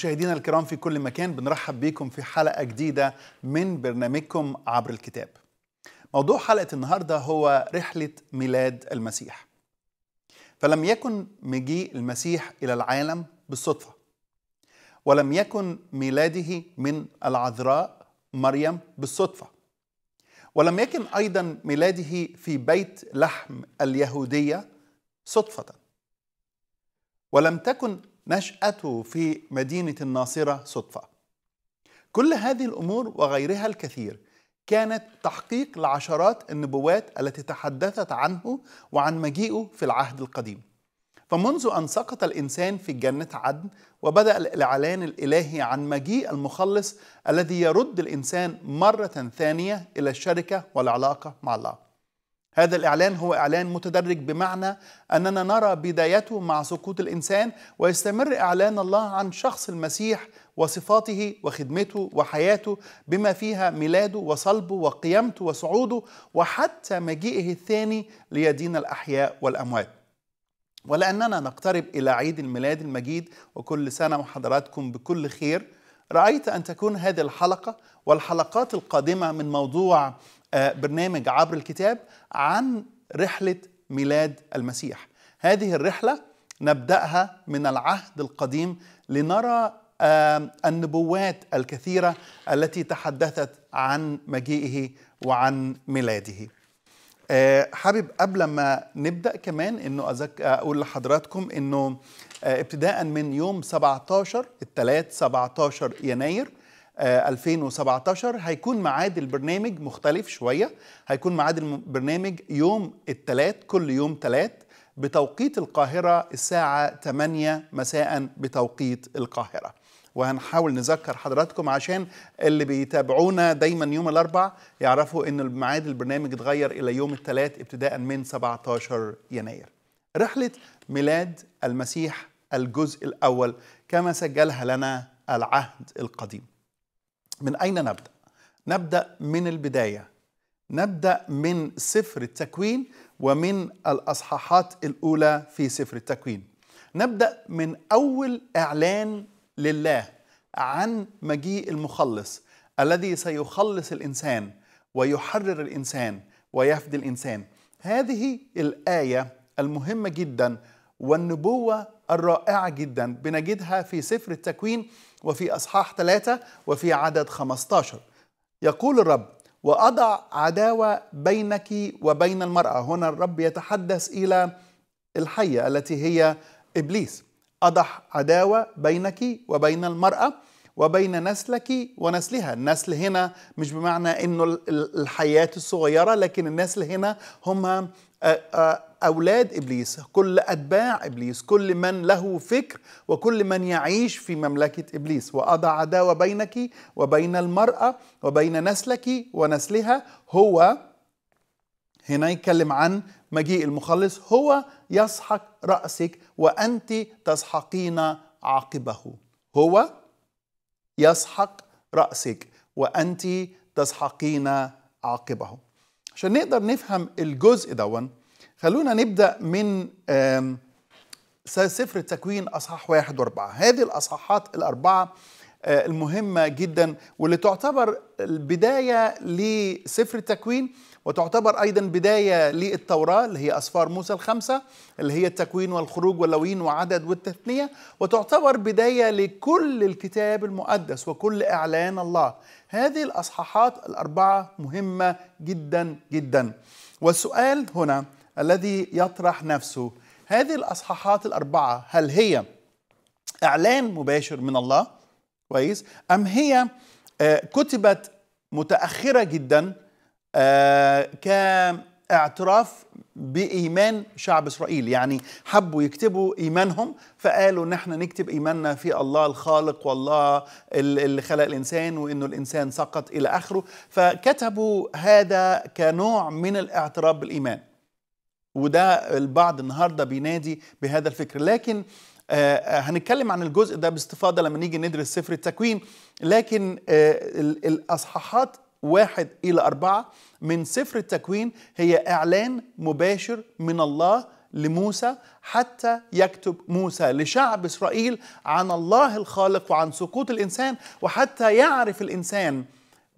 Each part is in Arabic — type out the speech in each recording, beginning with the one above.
مشاهدينا الكرام في كل مكان بنرحب بكم في حلقة جديدة من برنامجكم عبر الكتاب. موضوع حلقة النهاردة هو رحلة ميلاد المسيح. فلم يكن مجيء المسيح إلى العالم بالصدفة. ولم يكن ميلاده من العذراء مريم بالصدفة. ولم يكن أيضا ميلاده في بيت لحم اليهودية صدفة. ولم تكن نشأته في مدينة الناصرة صدفة. كل هذه الأمور وغيرها الكثير كانت تحقيق لعشرات النبوات التي تحدثت عنه وعن مجيئه في العهد القديم. فمنذ أن سقط الإنسان في جنة عدن وبدأ الإعلان الإلهي عن مجيء المخلص الذي يرد الإنسان مرة ثانية إلى الشركة والعلاقة مع الله. هذا الإعلان هو إعلان متدرج بمعنى أننا نرى بدايته مع سقوط الإنسان ويستمر إعلان الله عن شخص المسيح وصفاته وخدمته وحياته بما فيها ميلاده وصلبه وقيامته وصعوده وحتى مجيئه الثاني ليدين الأحياء والأموات. ولأننا نقترب إلى عيد الميلاد المجيد وكل سنة وحضراتكم بكل خير رأيت أن تكون هذه الحلقة والحلقات القادمة من موضوع برنامج عبر الكتاب عن رحلة ميلاد المسيح. هذه الرحلة نبدأها من العهد القديم لنرى النبوات الكثيرة التي تحدثت عن مجيئه وعن ميلاده. حابب قبل ما نبدأ كمان أنه أزك أقول لحضراتكم أنه ابتداء من يوم 17 الثلاث 17 يناير 2017 هيكون ميعاد البرنامج مختلف شوية. هيكون ميعاد البرنامج يوم الثلاث كل يوم ثلاث بتوقيت القاهرة الساعة 8 مساء بتوقيت القاهرة. وهنحاول نذكر حضراتكم عشان اللي بيتابعونا دايما يوم الأربع يعرفوا إن ميعاد البرنامج اتغير إلى يوم الثلاث ابتداء من 17 يناير. رحلة ميلاد المسيح الجزء الأول كما سجلها لنا العهد القديم. من أين نبدأ؟ نبدأ من البداية. نبدأ من سفر التكوين ومن الأصحاحات الأولى في سفر التكوين. نبدأ من أول إعلان لله عن مجيء المخلص الذي سيخلص الإنسان ويحرر الإنسان ويفدي الإنسان. هذه الآية المهمة جدا والنبوة الرائعة جدا بنجدها في سفر التكوين وفي أصحاح ثلاثة وفي عدد 15 يقول الرب وأضع عداوة بينك وبين المرأة. هنا الرب يتحدث إلى الحية التي هي إبليس. أضع عداوة بينك وبين المرأة وبين نسلك ونسلها. النسل هنا مش بمعنى أنه الحياة الصغيرة لكن النسل هنا هم أولاد إبليس كل أتباع إبليس كل من له فكر وكل من يعيش في مملكة إبليس. وأضع عداوة بينك وبين المرأة وبين نسلك ونسلها. هو هنا يتكلم عن مجيء المخلص هو يسحق رأسك وأنت تسحقين عاقبه. هو يسحق رأسك وأنت تسحقين عاقبه. عشان نقدر نفهم الجزء دون خلونا نبدأ من سفر التكوين أصحاح واحد وأربعة. هذه الأصحاحات الأربعة المهمة جدا واللي تعتبر البداية لسفر التكوين وتعتبر أيضا بداية للتوراة اللي هي أسفار موسى الخمسة اللي هي التكوين والخروج واللوين وعدد والتثنية. وتعتبر بداية لكل الكتاب المقدس وكل إعلان الله. هذه الأصحاحات الأربعة مهمة جدا جدا. والسؤال هنا الذي يطرح نفسه هذه الأصحاحات الأربعة هل هي إعلان مباشر من الله؟ كويس. أم هي كتبت متأخرة جدا؟ كاعتراف بإيمان شعب إسرائيل. يعني حبوا يكتبوا إيمانهم فقالوا ان إحنا نكتب إيماننا في الله الخالق والله اللي خلق الإنسان وإنه الإنسان سقط إلى آخره. فكتبوا هذا كنوع من الاعتراف بالإيمان. وده البعض النهارده بينادي بهذا الفكر. لكن آه هنتكلم عن الجزء ده باستفاضة لما نيجي ندرس سفر التكوين. لكن آه الأصحاحات واحد إلى أربعة من سفر التكوين هي إعلان مباشر من الله لموسى حتى يكتب موسى لشعب إسرائيل عن الله الخالق وعن سقوط الإنسان وحتى يعرف الإنسان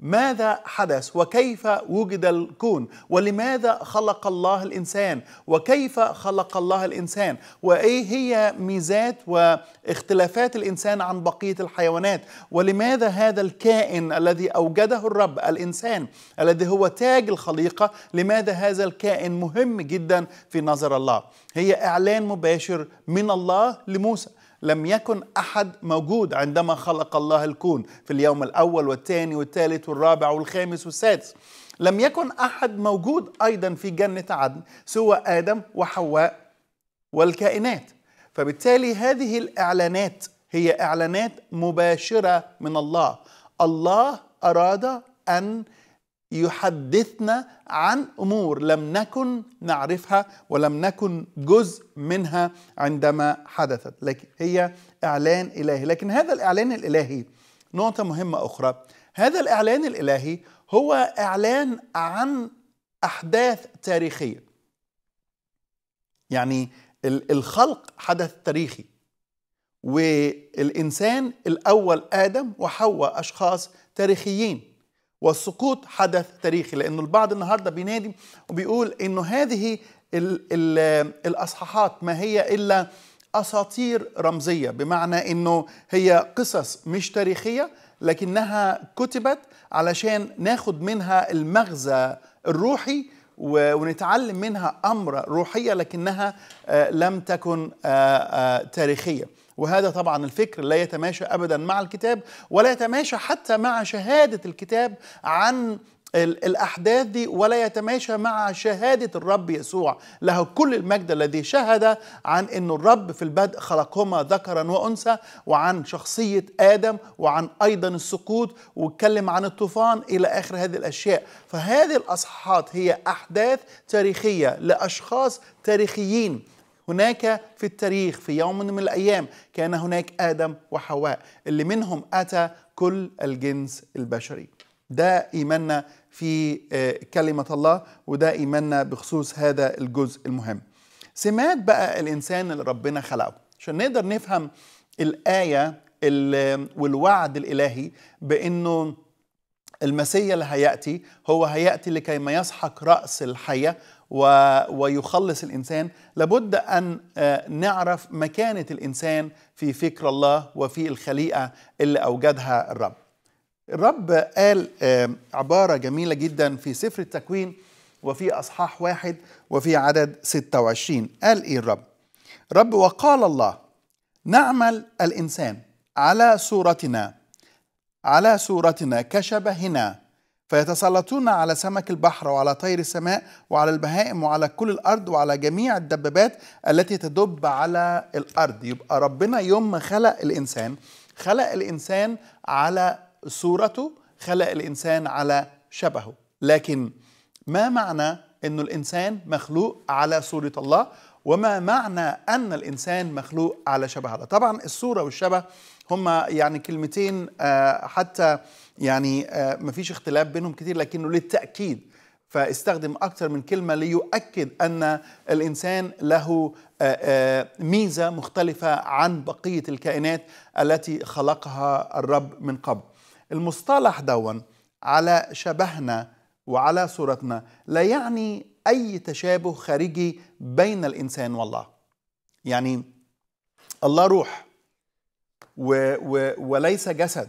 ماذا حدث وكيف وجد الكون ولماذا خلق الله الإنسان وكيف خلق الله الإنسان وإيه هي ميزات واختلافات الإنسان عن بقية الحيوانات ولماذا هذا الكائن الذي أوجده الرب الإنسان الذي هو تاج الخليقة لماذا هذا الكائن مهم جدا في نظر الله؟ هي إعلان مباشر من الله لموسى. لم يكن أحد موجود عندما خلق الله الكون في اليوم الأول والثاني والثالث والرابع والخامس والسادس. لم يكن أحد موجود أيضا في جنة عدن سوى آدم وحواء والكائنات. فبالتالي هذه الإعلانات هي إعلانات مباشرة من الله. الله أراد أن يحدثنا عن أمور لم نكن نعرفها ولم نكن جزء منها عندما حدثت. لكن هي إعلان إلهي. لكن هذا الإعلان الإلهي نقطة مهمة أخرى. هذا الإعلان الإلهي هو إعلان عن أحداث تاريخية. يعني الخلق حدث تاريخي. والإنسان الأول آدم وحواء أشخاص تاريخيين. والسقوط حدث تاريخي لأنه البعض النهاردة بينادي وبيقول أنه هذه ال ال الأصحاحات ما هي إلا أساطير رمزية بمعنى أنه هي قصص مش تاريخية لكنها كتبت علشان ناخد منها المغزى الروحي ونتعلم منها أمر روحية لكنها لم تكن تاريخية. وهذا طبعا الفكر لا يتماشى ابدا مع الكتاب ولا يتماشى حتى مع شهادة الكتاب عن الأحداث دي ولا يتماشى مع شهادة الرب يسوع. له كل المجد الذي شهد عن إن الرب في البدء خلقهما ذكرا وأنثى وعن شخصية آدم وعن أيضا السقوط واتكلم عن الطوفان إلى آخر هذه الأشياء. فهذه الاصحاحات هي أحداث تاريخية لأشخاص تاريخيين. هناك في التاريخ في يوم من الأيام كان هناك آدم وحواء اللي منهم أتى كل الجنس البشري. ده إيماننا في كلمة الله وده إيماننا بخصوص هذا الجزء المهم. سمات بقى الإنسان اللي ربنا خلقه. عشان نقدر نفهم الآية والوعد الإلهي بإنه المسيا اللي هيأتي هو هيأتي لكي ما يسحق رأس الحية و... ويخلص الإنسان لابد أن نعرف مكانة الإنسان في فكر الله وفي الخليقة اللي أوجدها الرب. الرب قال عبارة جميلة جدا في سفر التكوين وفي أصحاح واحد وفي عدد 26 قال إيه الرب؟ رب وقال الله نعمل الإنسان على صورتنا على صورتنا كشبهنا فيتسلطون على سمك البحر وعلى طير السماء وعلى البهائم وعلى كل الأرض وعلى جميع الدبابات التي تدب على الأرض. يبقى ربنا يوم ما خلق الإنسان خلق الإنسان على صورته خلق الإنسان على شبهه. لكن ما معنى إنه الإنسان مخلوق على صورة الله؟ وما معنى أن الإنسان مخلوق على شبه الله؟ طبعا الصورة والشبه هما يعني كلمتين حتى يعني ما فيش اختلاف بينهم كتير لكنه للتأكيد. فاستخدم أكثر من كلمة ليؤكد أن الإنسان له ميزة مختلفة عن بقية الكائنات التي خلقها الرب من قبل. المصطلح دون على شبهنا وعلى صورتنا لا يعني أي تشابه خارجي بين الإنسان والله. يعني الله روح. و و وليس جسد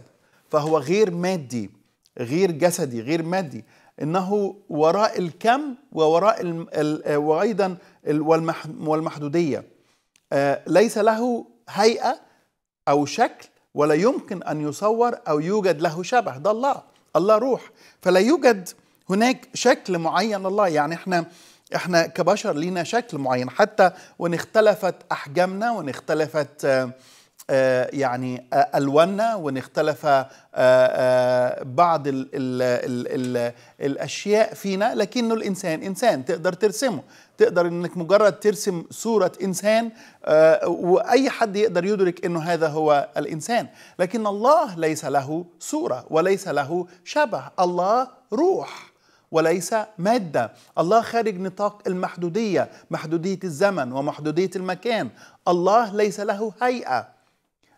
فهو غير مادي غير جسدي غير مادي إنه وراء الكم ووراء ال وأيضا والمحدودية. ليس له هيئة أو شكل ولا يمكن أن يصور أو يوجد له شبه. ده الله الله روح. فلا يوجد هناك شكل معين لله. يعني إحنا إحنا كبشر لينا شكل معين. حتى وإن اختلفت أحجامنا وإن اختلفت آه يعني ألواننا وإن اختلف بعض ال ال ال ال الأشياء فينا. لكنه الإنسان إنسان تقدر ترسمه. تقدر إنك مجرد ترسم صورة إنسان وأي حد يقدر يدرك إنه هذا هو الإنسان. لكن الله ليس له صورة وليس له شبه. الله روح وليس مادة. الله خارج نطاق المحدودية محدودية الزمن ومحدودية المكان. الله ليس له هيئة.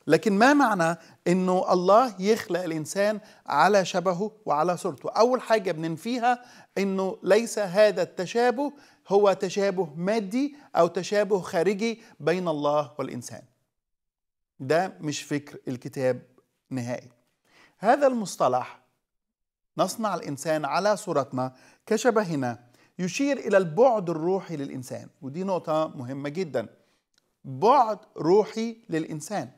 لكن ما معنى إنه الله يخلق الإنسان على شبهه وعلى صورته؟ أول حاجة بننفيها إنه ليس هذا التشابه هو تشابه مادي أو تشابه خارجي بين الله والإنسان. ده مش فكر الكتاب نهائي. هذا المصطلح نصنع الإنسان على صورتنا كشبهنا يشير إلى البعد الروحي للإنسان ودي نقطة مهمة جدا. بعد روحي للإنسان.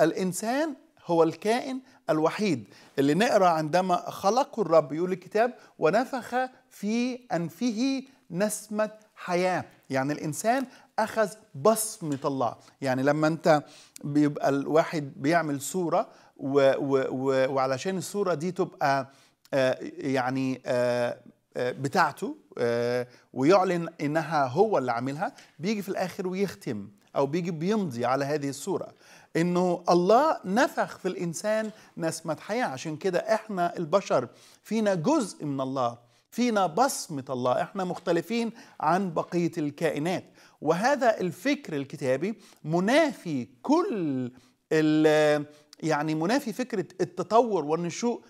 الإنسان هو الكائن الوحيد اللي نقرأ عندما خلقه الرب يقول الكتاب ونفخ في أنفه نسمة حياة. يعني الإنسان أخذ بصمة الله. يعني لما أنت بيبقى الواحد بيعمل صورة و و و وعلشان الصورة دي تبقى آه يعني آه بتاعته آه ويعلن إنها هو اللي عاملها بيجي في الآخر ويختم أو بيجي بيمضي على هذه الصورة. إنه الله نفخ في الإنسان نسمة حياة. عشان كده إحنا البشر فينا جزء من الله فينا بصمة الله. إحنا مختلفين عن بقية الكائنات. وهذا الفكر الكتابي منافي كل يعني منافي فكرة التطور والنشوء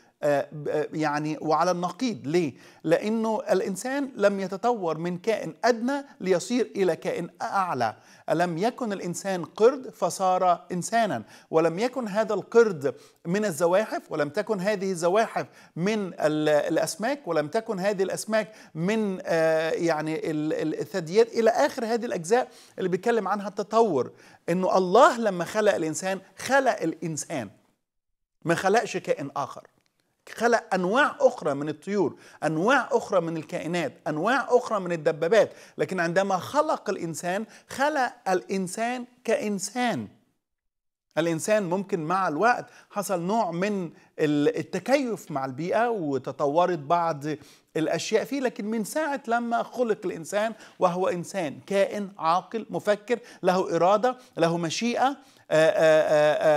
يعني وعلى النقيض. ليه؟ لأنه الإنسان لم يتطور من كائن أدنى ليصير إلى كائن أعلى. ألم يكن الإنسان قرد فصار إنسانا. ولم يكن هذا القرد من الزواحف ولم تكن هذه الزواحف من الأسماك ولم تكن هذه الأسماك من يعني الثدييات إلى آخر هذه الأجزاء اللي بيتكلم عنها التطور. إنه الله لما خلق الإنسان خلق الإنسان. ما خلقش كائن آخر. خلق أنواع أخرى من الطيور أنواع أخرى من الكائنات أنواع أخرى من الدبابات. لكن عندما خلق الإنسان خلق الإنسان كإنسان. الإنسان ممكن مع الوقت حصل نوع من التكيف مع البيئة وتطورت بعض الأشياء فيه لكن من ساعة لما خلق الإنسان وهو إنسان كائن عاقل مفكر له إرادة له مشيئة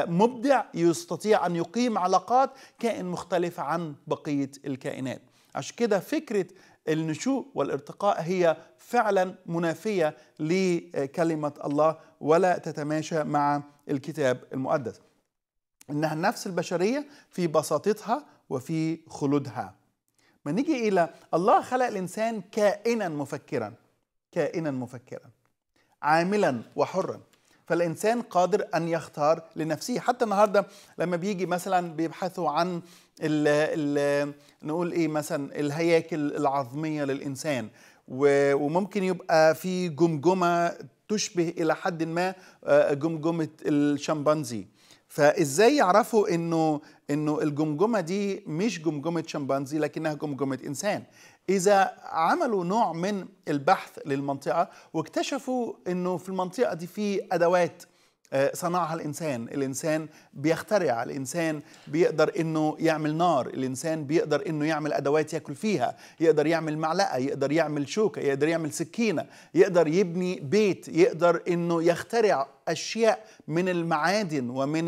مبدع يستطيع أن يقيم علاقات كائن مختلف عن بقية الكائنات. عشان كده فكرة النشوء والارتقاء هي فعلا منافية لكلمة الله ولا تتماشى مع الكتاب المقدس. انها النفس البشرية في بساطتها وفي خلودها. ما نيجي إلى الله خلق الإنسان كائنا مفكرا كائنا مفكرا عاملا وحرا. فالإنسان قادر أن يختار لنفسه. حتى النهارده لما بيجي مثلا بيبحثوا عن ال ال نقول إيه مثلا الهياكل العظمية للإنسان وممكن يبقى في جمجمة تشبه إلى حد ما جمجمة الشمبانزي. فإزاي يعرفوا إنه إنه الجمجمة دي مش جمجمة شمبانزي لكنها جمجمة إنسان؟ إذا عملوا نوع من البحث للمنطقة واكتشفوا إنه في المنطقة دي في أدوات صنعها الإنسان. الإنسان بيخترع الإنسان بيقدر إنه يعمل نار الإنسان بيقدر إنه يعمل أدوات ياكل فيها يقدر يعمل معلقة يقدر يعمل شوكة يقدر يعمل سكينة يقدر يبني بيت يقدر إنه يخترع أشياء من المعادن ومن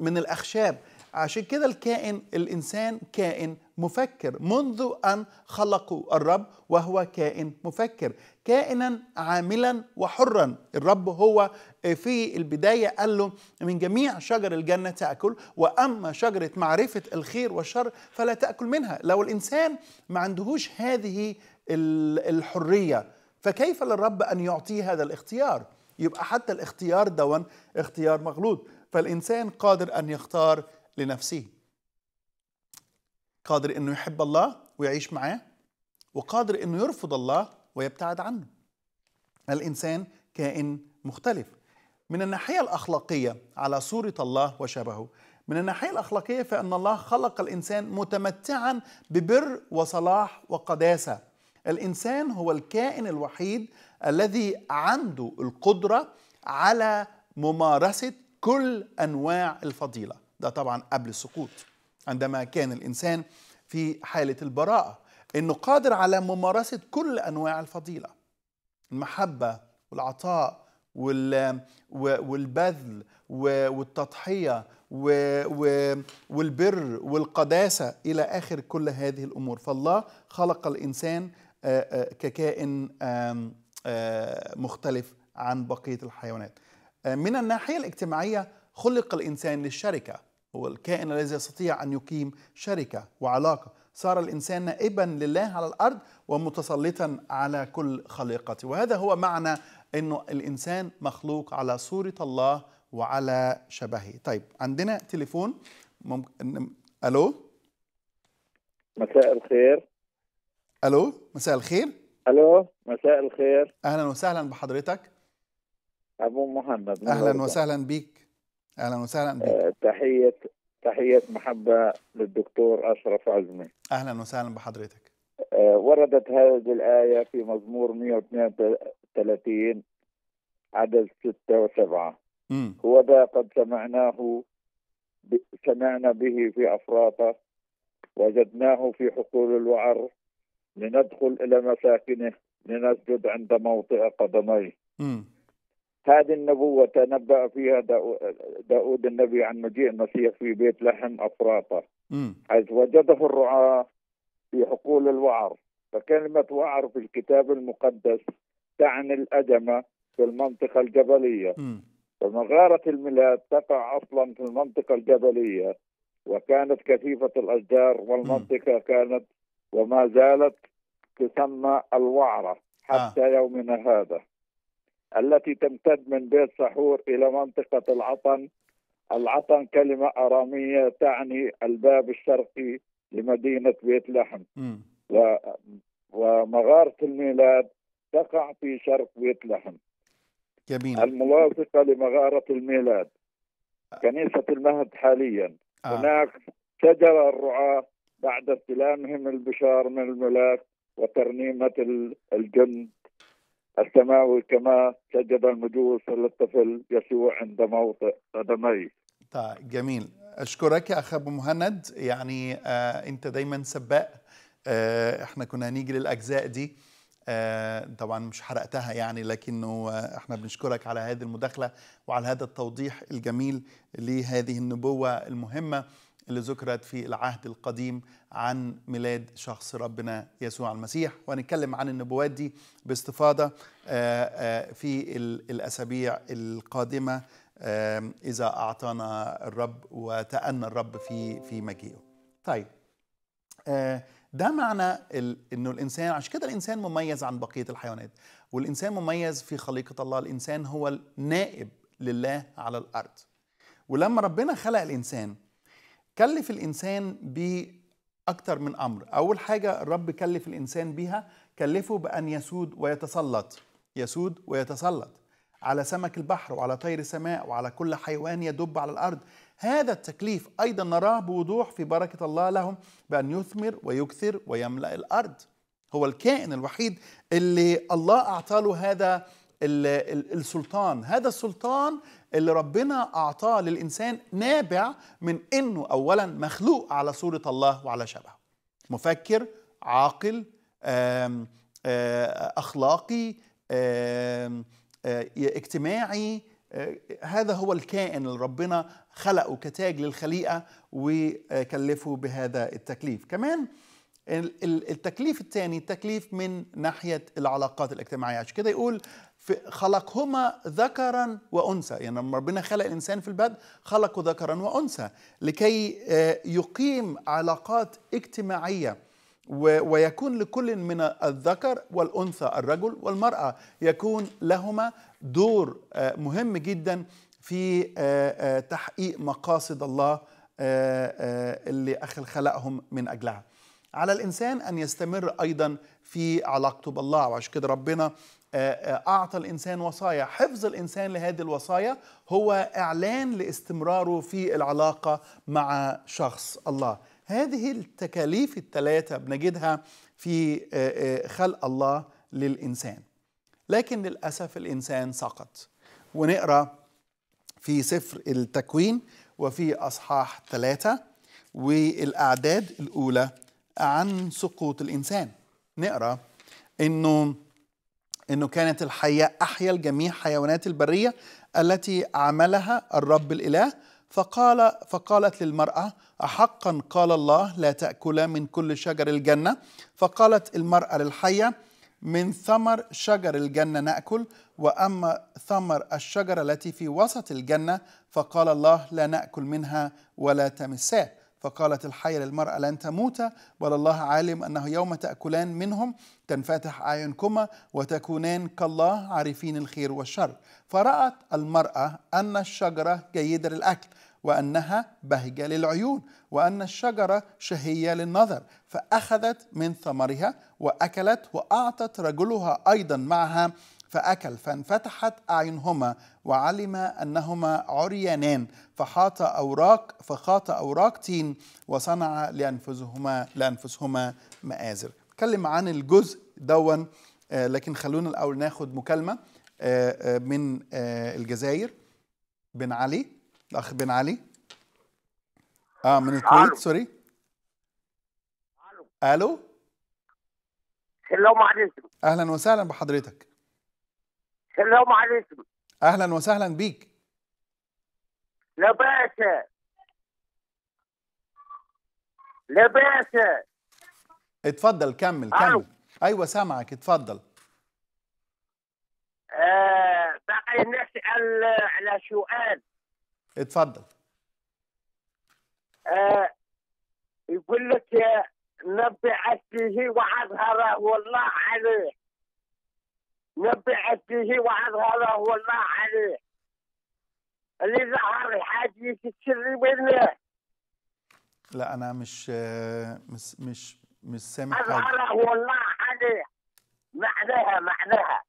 من الأخشاب. عشان كده الكائن الإنسان كائن مفكر منذ أن خلقوا الرب وهو كائن مفكر. كائنا عاملا وحرا. الرب هو في البداية قال له من جميع شجر الجنة تأكل وأما شجرة معرفة الخير والشر فلا تأكل منها. لو الإنسان ما عندهوش هذه الحرية فكيف للرب أن يعطيه هذا الاختيار؟ يبقى حتى الاختيار دون اختيار مغلوط فالإنسان قادر أن يختار لنفسه. قادر إنه يحب الله ويعيش معاه وقادر إنه يرفض الله ويبتعد عنه. الإنسان كائن مختلف. من الناحية الأخلاقية على صورة الله وشبهه من الناحية الأخلاقية فإن الله خلق الإنسان متمتعا ببر وصلاح وقداسة. الإنسان هو الكائن الوحيد الذي عنده القدرة على ممارسة كل أنواع الفضيلة. ده طبعا قبل السقوط. عندما كان الإنسان في حالة البراءة إنه قادر على ممارسة كل أنواع الفضيلة. المحبة والعطاء وال والبذل والتضحية والبر والقداسة إلى آخر كل هذه الأمور. فالله خلق الإنسان ككائن مختلف عن بقية الحيوانات. من الناحية الاجتماعية خلق الإنسان للشركة. هو الكائن الذي يستطيع أن يقيم شركة وعلاقة. صار الإنسان نائبا لله على الأرض ومتسلطا على كل خليقته. وهذا هو معنى إنه الإنسان مخلوق على صورة الله وعلى شبهه. طيب عندنا تليفون. ممكن ألو؟ مساء الخير. ألو مساء الخير. ألو مساء الخير. أهلا وسهلا بحضرتك. أبو مهند أهلا وسهلا بك أهلا وسهلا بك أه تحيه تحية محبة للدكتور أشرف عزمي. أهلا وسهلا بحضرتك. أه وردت هذه الآية في مزمور 132 عدد 6 و7 هو ذا قد سمعناه سمعنا به في أفراطة وجدناه في حقول الوعر لندخل إلى مساكنه لنسجد عند موطئ قدميه. هذه النبوة تنبأ فيها داود النبي عن مجيء المسيح في بيت لحم أفراطة حيث وجده الرعاة في حقول الوعر. فكلمة وعر في الكتاب المقدس تعني الأدمة في المنطقة الجبلية. فمغارة الميلاد تقع أصلا في المنطقة الجبلية وكانت كثيفة الأشجار والمنطقة كانت وما زالت تسمى الوعرة حتى آه. يومنا هذا. التي تمتد من بيت سحور إلى منطقة العطن. العطن كلمة أرامية تعني الباب الشرقي لمدينة بيت لحم. و... ومغارة الميلاد تقع في شرق بيت لحم. جميل. الملاصقة لمغارة الميلاد. كنيسة المهد حاليا. آه. هناك شجر الرعاة بعد استلامهم البشار من الملاك وترنيمة الجند. السماوي كما سجد المجوس للطفل يسوع عند موطئ قدميه طيب جميل. أشكرك يا اخ أبو مهند. يعني آه أنت دايما سباق. آه إحنا كنا هنيجي للأجزاء دي. آه طبعا مش حرقتها يعني لكنه آه إحنا بنشكرك على هذه المداخلة وعلى هذا التوضيح الجميل لهذه النبوة المهمة. اللي ذكرت في العهد القديم عن ميلاد شخص ربنا يسوع المسيح. وهنتكلم عن النبوات دي باستفاضة في الأسابيع القادمة إذا أعطانا الرب وتأنى الرب في في مجيئه. طيب ده معنى إنه الإنسان عشان كده الإنسان مميز عن بقية الحيوانات. والإنسان مميز في خليقة الله الإنسان هو النائب لله على الأرض. ولما ربنا خلق الإنسان كلف الإنسان باكثر من أمر. أول حاجة الرب كلف الإنسان بها كلفه بأن يسود ويتسلط. يسود ويتسلط على سمك البحر وعلى طير السماء وعلى كل حيوان يدب على الأرض. هذا التكليف أيضا نراه بوضوح في بركة الله لهم بأن يثمر ويكثر ويملأ الأرض. هو الكائن الوحيد اللي الله اعطى له هذا السلطان. هذا السلطان اللي ربنا أعطاه للإنسان نابع من إنه اولا مخلوق على صورة الله وعلى شبهه. مفكر عاقل آم اجتماعي هذا هو الكائن اللي ربنا خلقه كتاج للخليقة وكلفه بهذا التكليف. كمان التكليف الثاني التكليف من ناحية العلاقات الاجتماعية. عشان كده يقول خلقهما ذكرا وأنثى. يعني لما ربنا خلق الإنسان في البدء خلقه ذكرا وأنثى. لكي يقيم علاقات اجتماعية ويكون لكل من الذكر والأنثى الرجل والمرأة يكون لهما دور مهم جدا في تحقيق مقاصد الله اللي خلقهم من أجلها. على الإنسان أن يستمر أيضا في علاقته بالله. وعشان كده ربنا أعطى الإنسان وصايا. حفظ الإنسان لهذه الوصايا هو إعلان لاستمراره في العلاقة مع شخص الله. هذه التكاليف الثلاثة بنجدها في خلق الله للإنسان. لكن للأسف الإنسان سقط. ونقرأ في سفر التكوين وفي أصحاح ثلاثة والأعداد الأولى عن سقوط الإنسان. نقرأ إنه إنه كانت الحياة أحيا الجميع حيوانات البرية التي عملها الرب الإله. فقال فقالت للمرأة احقا قال الله لا تاكلا من كل شجر الجنة. فقالت المرأة للحية من ثمر شجر الجنة نأكل وأما ثمر الشجرة التي في وسط الجنة فقال الله لا نأكل منها ولا تمساه. فقالت الحية للمرأة لن تموت بل الله عالم أنه يوم تأكلان منهم تنفتح أعينكما وتكونان كالله عارفين الخير والشر. فرأت المرأة أن الشجرة جيدة للأكل وأنها بهجة للعيون وأن الشجرة شهية للنظر فأخذت من ثمرها وأكلت وأعطت رجلها أيضا معها فأكل فانفتحت أعينهما وعلم أنهما عريانان فحاط أوراق فخاط أوراق تين وصنع لأنفسهما لأنفسهما مآزر. تكلم عن الجزء دون آه لكن خلونا الأول ناخد مكالمة آه آه من الجزائر بن علي الأخ بن علي. آه من الكويت سوري. ألو. السلام عليكم. أهلا وسهلا بحضرتك. السلام عليكم. أهلا وسهلا بيك. لا بأس. لا بأس. اتفضل كمل. كمل. أيوه سامعك اتفضل. آه بقي نسأل على سؤال. اتفضل. آه يقول لك نبي عبده وأظهره والله عليه. نبي عبده وأظهره والله عليه اللي ظهر الحديث السري منه. لا أنا مش مش مش مش سامع أظهره والله عليه معناها معناها.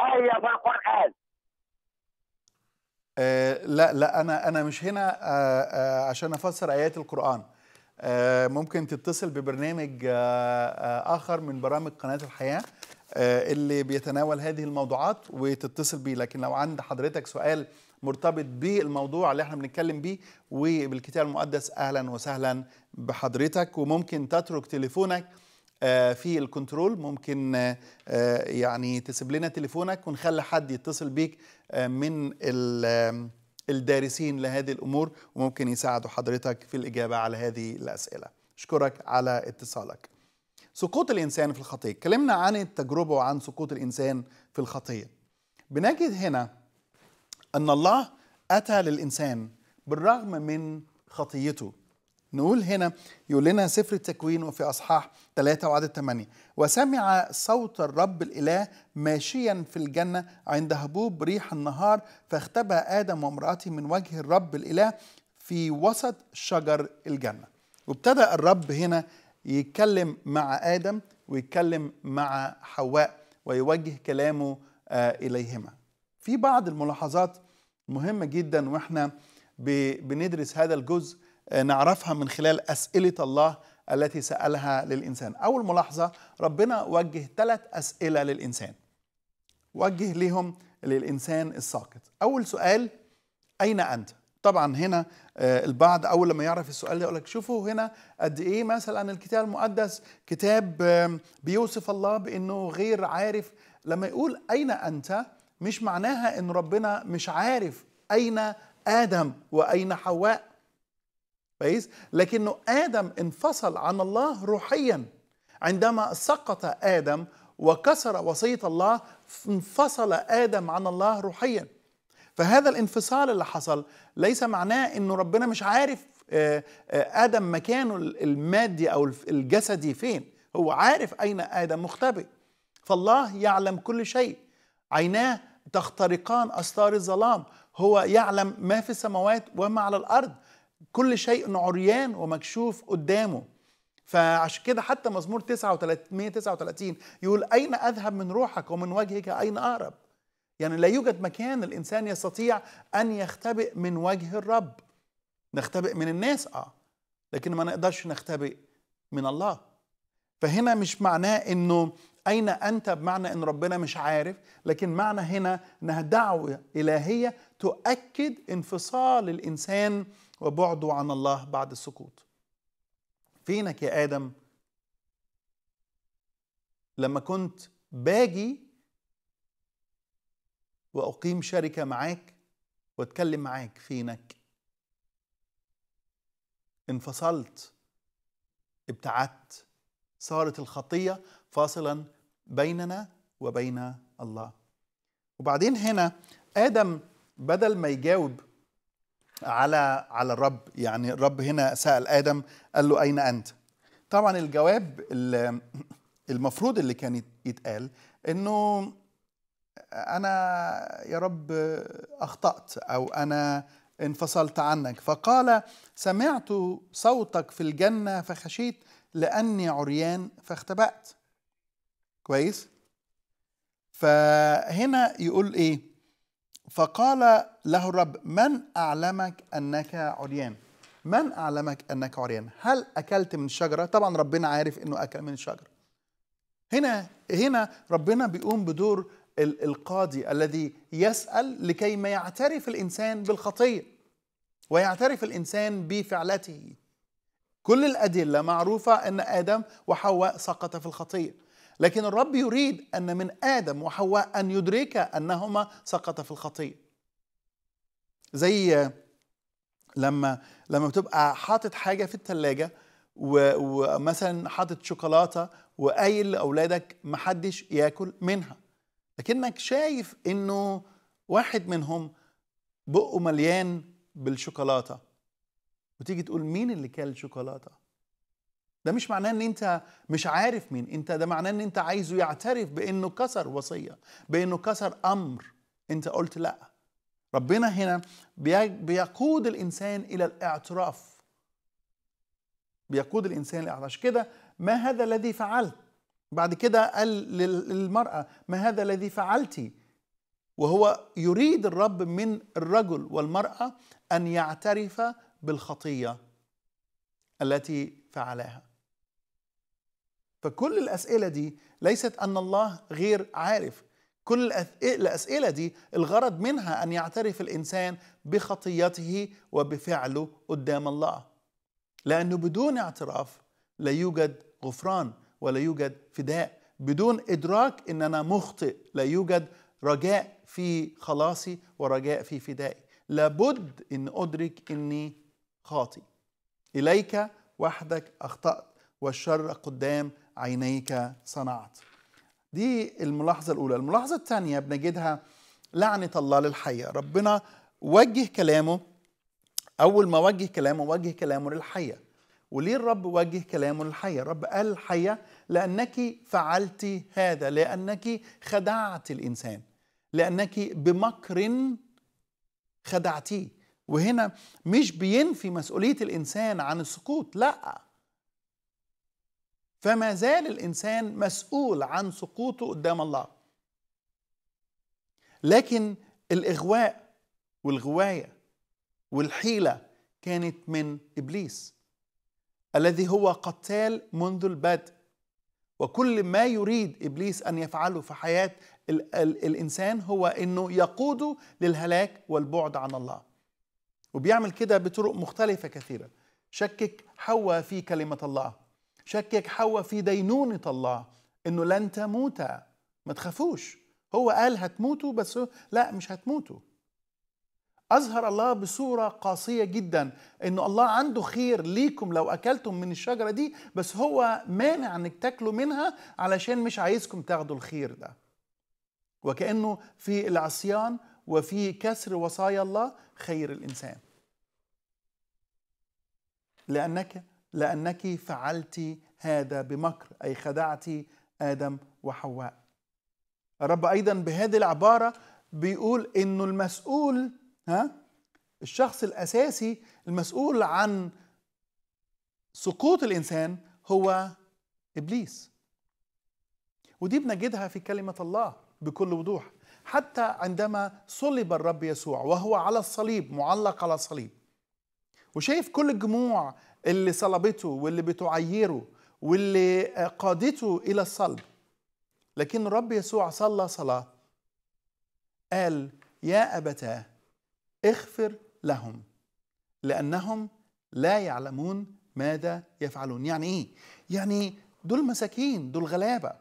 آية في القرآن. آه لا لا أنا أنا مش هنا آه آه عشان أفسر آيات القرآن. آه ممكن تتصل ببرنامج آه آه آخر من برامج قناة الحياة. اللي بيتناول هذه الموضوعات وتتصل بيه لكن لو عند حضرتك سؤال مرتبط بالموضوع اللي إحنا بنتكلم بيه وبالكتاب المقدس أهلا وسهلا بحضرتك وممكن تترك تليفونك آه، في الكنترول ممكن آه، آه، يعني تسيب لنا تليفونك ونخلي حد يتصل بيك آه، من الدارسين لهذه الأمور وممكن يساعدوا حضرتك في الإجابة على هذه الأسئلة. أشكرك على اتصالك. سقوط الإنسان في الخطية، اتكلمنا عن التجربة وعن سقوط الإنسان في الخطية. بنجد هنا أن الله أتى للإنسان بالرغم من خطيته. نقول هنا يقول لنا سفر التكوين وفي أصحاح 3 وعدد 8 وسمع صوت الرب الإله ماشيا في الجنة عند هبوب ريح النهار فاختبأ آدم وامرأته من وجه الرب الإله في وسط شجر الجنة. وابتدأ الرب هنا يتكلم مع آدم ويتكلم مع حواء ويوجه كلامه آه، إليهما في بعض الملاحظات مهمة جدا وإحنا ب- بندرس هذا الجزء آه، نعرفها من خلال أسئلة الله التي سألها للإنسان. أول ملاحظة ربنا وجه ثلاث أسئلة للإنسان. وجه لهم للإنسان الساقط. أول سؤال أين أنت؟ طبعا هنا آه، البعض أول لما يعرف السؤال ده يقول لك شوفوا هنا قد إيه مثلا الكتاب المقدس كتاب بيوصف الله بإنه غير عارف. لما يقول أين أنت مش معناها إن ربنا مش عارف أين آدم وأين حواء. كويس؟ لكنه آدم انفصل عن الله روحيا. عندما سقط آدم وكسر وصية الله انفصل آدم عن الله روحيا. فهذا الانفصال اللي حصل ليس معناه إنه ربنا مش عارف آه، آه، آدم مكانه المادي أو الجسدي فين. هو عارف أين آدم مختبئ. فالله يعلم كل شيء. عيناه تخترقان أستار الظلام. هو يعلم ما في السماوات وما على الأرض. كل شيء عريان ومكشوف قدامه. فعشان كده حتى مزمور 39 139 يقول أين أذهب من روحك ومن وجهك أين اهرب يعني لا يوجد مكان الإنسان يستطيع أن يختبئ من وجه الرب. نختبئ من الناس آه. لكن ما نقدرش نختبئ من الله. فهنا مش معناه إنه أين أنت بمعنى إن ربنا مش عارف لكن معنى هنا إنها دعوة إلهية تؤكد انفصال الإنسان وبعده عن الله بعد السقوط. فينك يا آدم؟ لما كنت باجي وأقيم شركة معاك وأتكلم معاك فينك. انفصلت ابتعدت صارت الخطية فاصلا بيننا وبين الله. وبعدين هنا آدم بدل ما يجاوب على على الرب يعني الرب هنا سأل آدم قال له أين أنت؟ طبعا الجواب المفروض اللي كان يتقال إنه أنا يا رب أخطأت أو أنا انفصلت عنك. فقال سمعت صوتك في الجنة فخشيت لأني عريان فاختبأت. كويس؟ فهنا يقول إيه؟ فقال له الرب من أعلمك أنك عريان؟ من أعلمك أنك عريان؟ هل أكلت من الشجره طبعا ربنا عارف إنه أكل من الشجره هنا هنا ربنا بيقوم بدور القاضي الذي يسأل لكي ما يعترف الإنسان بالخطية ويعترف الإنسان بفعلته. كل الأدلة معروفة أن آدم وحواء سقط في الخطية لكن الرب يريد أن من آدم وحواء أن يدرك أنهما سقط في الخطية. زي لما لما بتبقى حاطط حاجة في الثلاجه ومثلا حاطط شوكولاتة وقايل لأولادك محدش ياكل منها. لكنك شايف إنه واحد منهم بقه مليان بالشوكولاتة. وتيجي تقول مين اللي كل شوكولاتة؟ ده مش معناه إن أنت مش عارف مين. أنت ده معناه إن أنت عايزه يعترف بإنه كسر وصية بإنه كسر أمر. أنت قلت لأ. ربنا هنا بيقود الإنسان إلى الاعتراف. بيقود الإنسان للاعتراف. عشان كده ما هذا الذي فعلت؟ بعد كده قال للمرأة ما هذا الذي فعلتي وهو يريد الرب من الرجل والمرأة أن يعترف بالخطية التي فعلها فكل الأسئلة دي ليست أن الله غير عارف. كل الأسئلة دي الغرض منها أن يعترف الإنسان بخطيته وبفعله قدام الله. لأنه بدون اعتراف لا يوجد غفران. ولا يوجد فداء بدون إدراك إن أنا مخطئ. لا يوجد رجاء في خلاصي ورجاء في فدائي. لابد إن أدرك إني خاطئ. إليك وحدك أخطأت والشر قدام عينيك صنعت. دي الملاحظة الأولى. الملاحظة الثانية بنجدها لعنة الله للحية. ربنا وجه كلامه أول ما وجه كلامه وجه كلامه للحية. وليه الرب وجه كلامه للحية؟ الرب قال الحية لأنك فعلت هذا لأنك خدعت الإنسان لأنك بمكر خدعتيه. وهنا مش بينفي مسؤولية الإنسان عن السقوط لأ. فما زال الإنسان مسؤول عن سقوطه قدام الله. لكن الإغواء والغواية والحيلة كانت من إبليس. الذي هو قتال منذ البدء. وكل ما يريد إبليس أن يفعله في حياة ال ال الإنسان هو إنه يقوده للهلاك والبعد عن الله. وبيعمل كده بطرق مختلفة كثيرة. شكك حواء في كلمة الله. شكك حواء في دينونة الله. إنه لن تموتا. ما تخافوش. هو قال هتموتوا بس لا مش هتموتوا. أظهر الله بصورة قاسية جدا إنه الله عنده خير ليكم لو أكلتم من الشجرة دي بس هو مانع إنك تاكلوا منها علشان مش عايزكم تاخدوا الخير ده. وكأنه في العصيان وفي كسر وصايا الله خير الإنسان. لأنك لأنك فعلت هذا بمكر أي خدعت آدم وحواء. الرب أيضا بهذه العبارة بيقول إنه المسؤول ها؟ الشخص الأساسي المسؤول عن سقوط الإنسان هو إبليس. ودي بنجدها في كلمة الله بكل وضوح. حتى عندما صلب الرب يسوع وهو على الصليب معلق على الصليب وشايف كل الجموع اللي صلبته واللي بتعيره واللي قادته إلى الصلب لكن الرب يسوع صلى صلاة قال يا أبتاه اغفر لهم لأنهم لا يعلمون ماذا يفعلون. يعني إيه؟ يعني دول مساكين دول غلابة.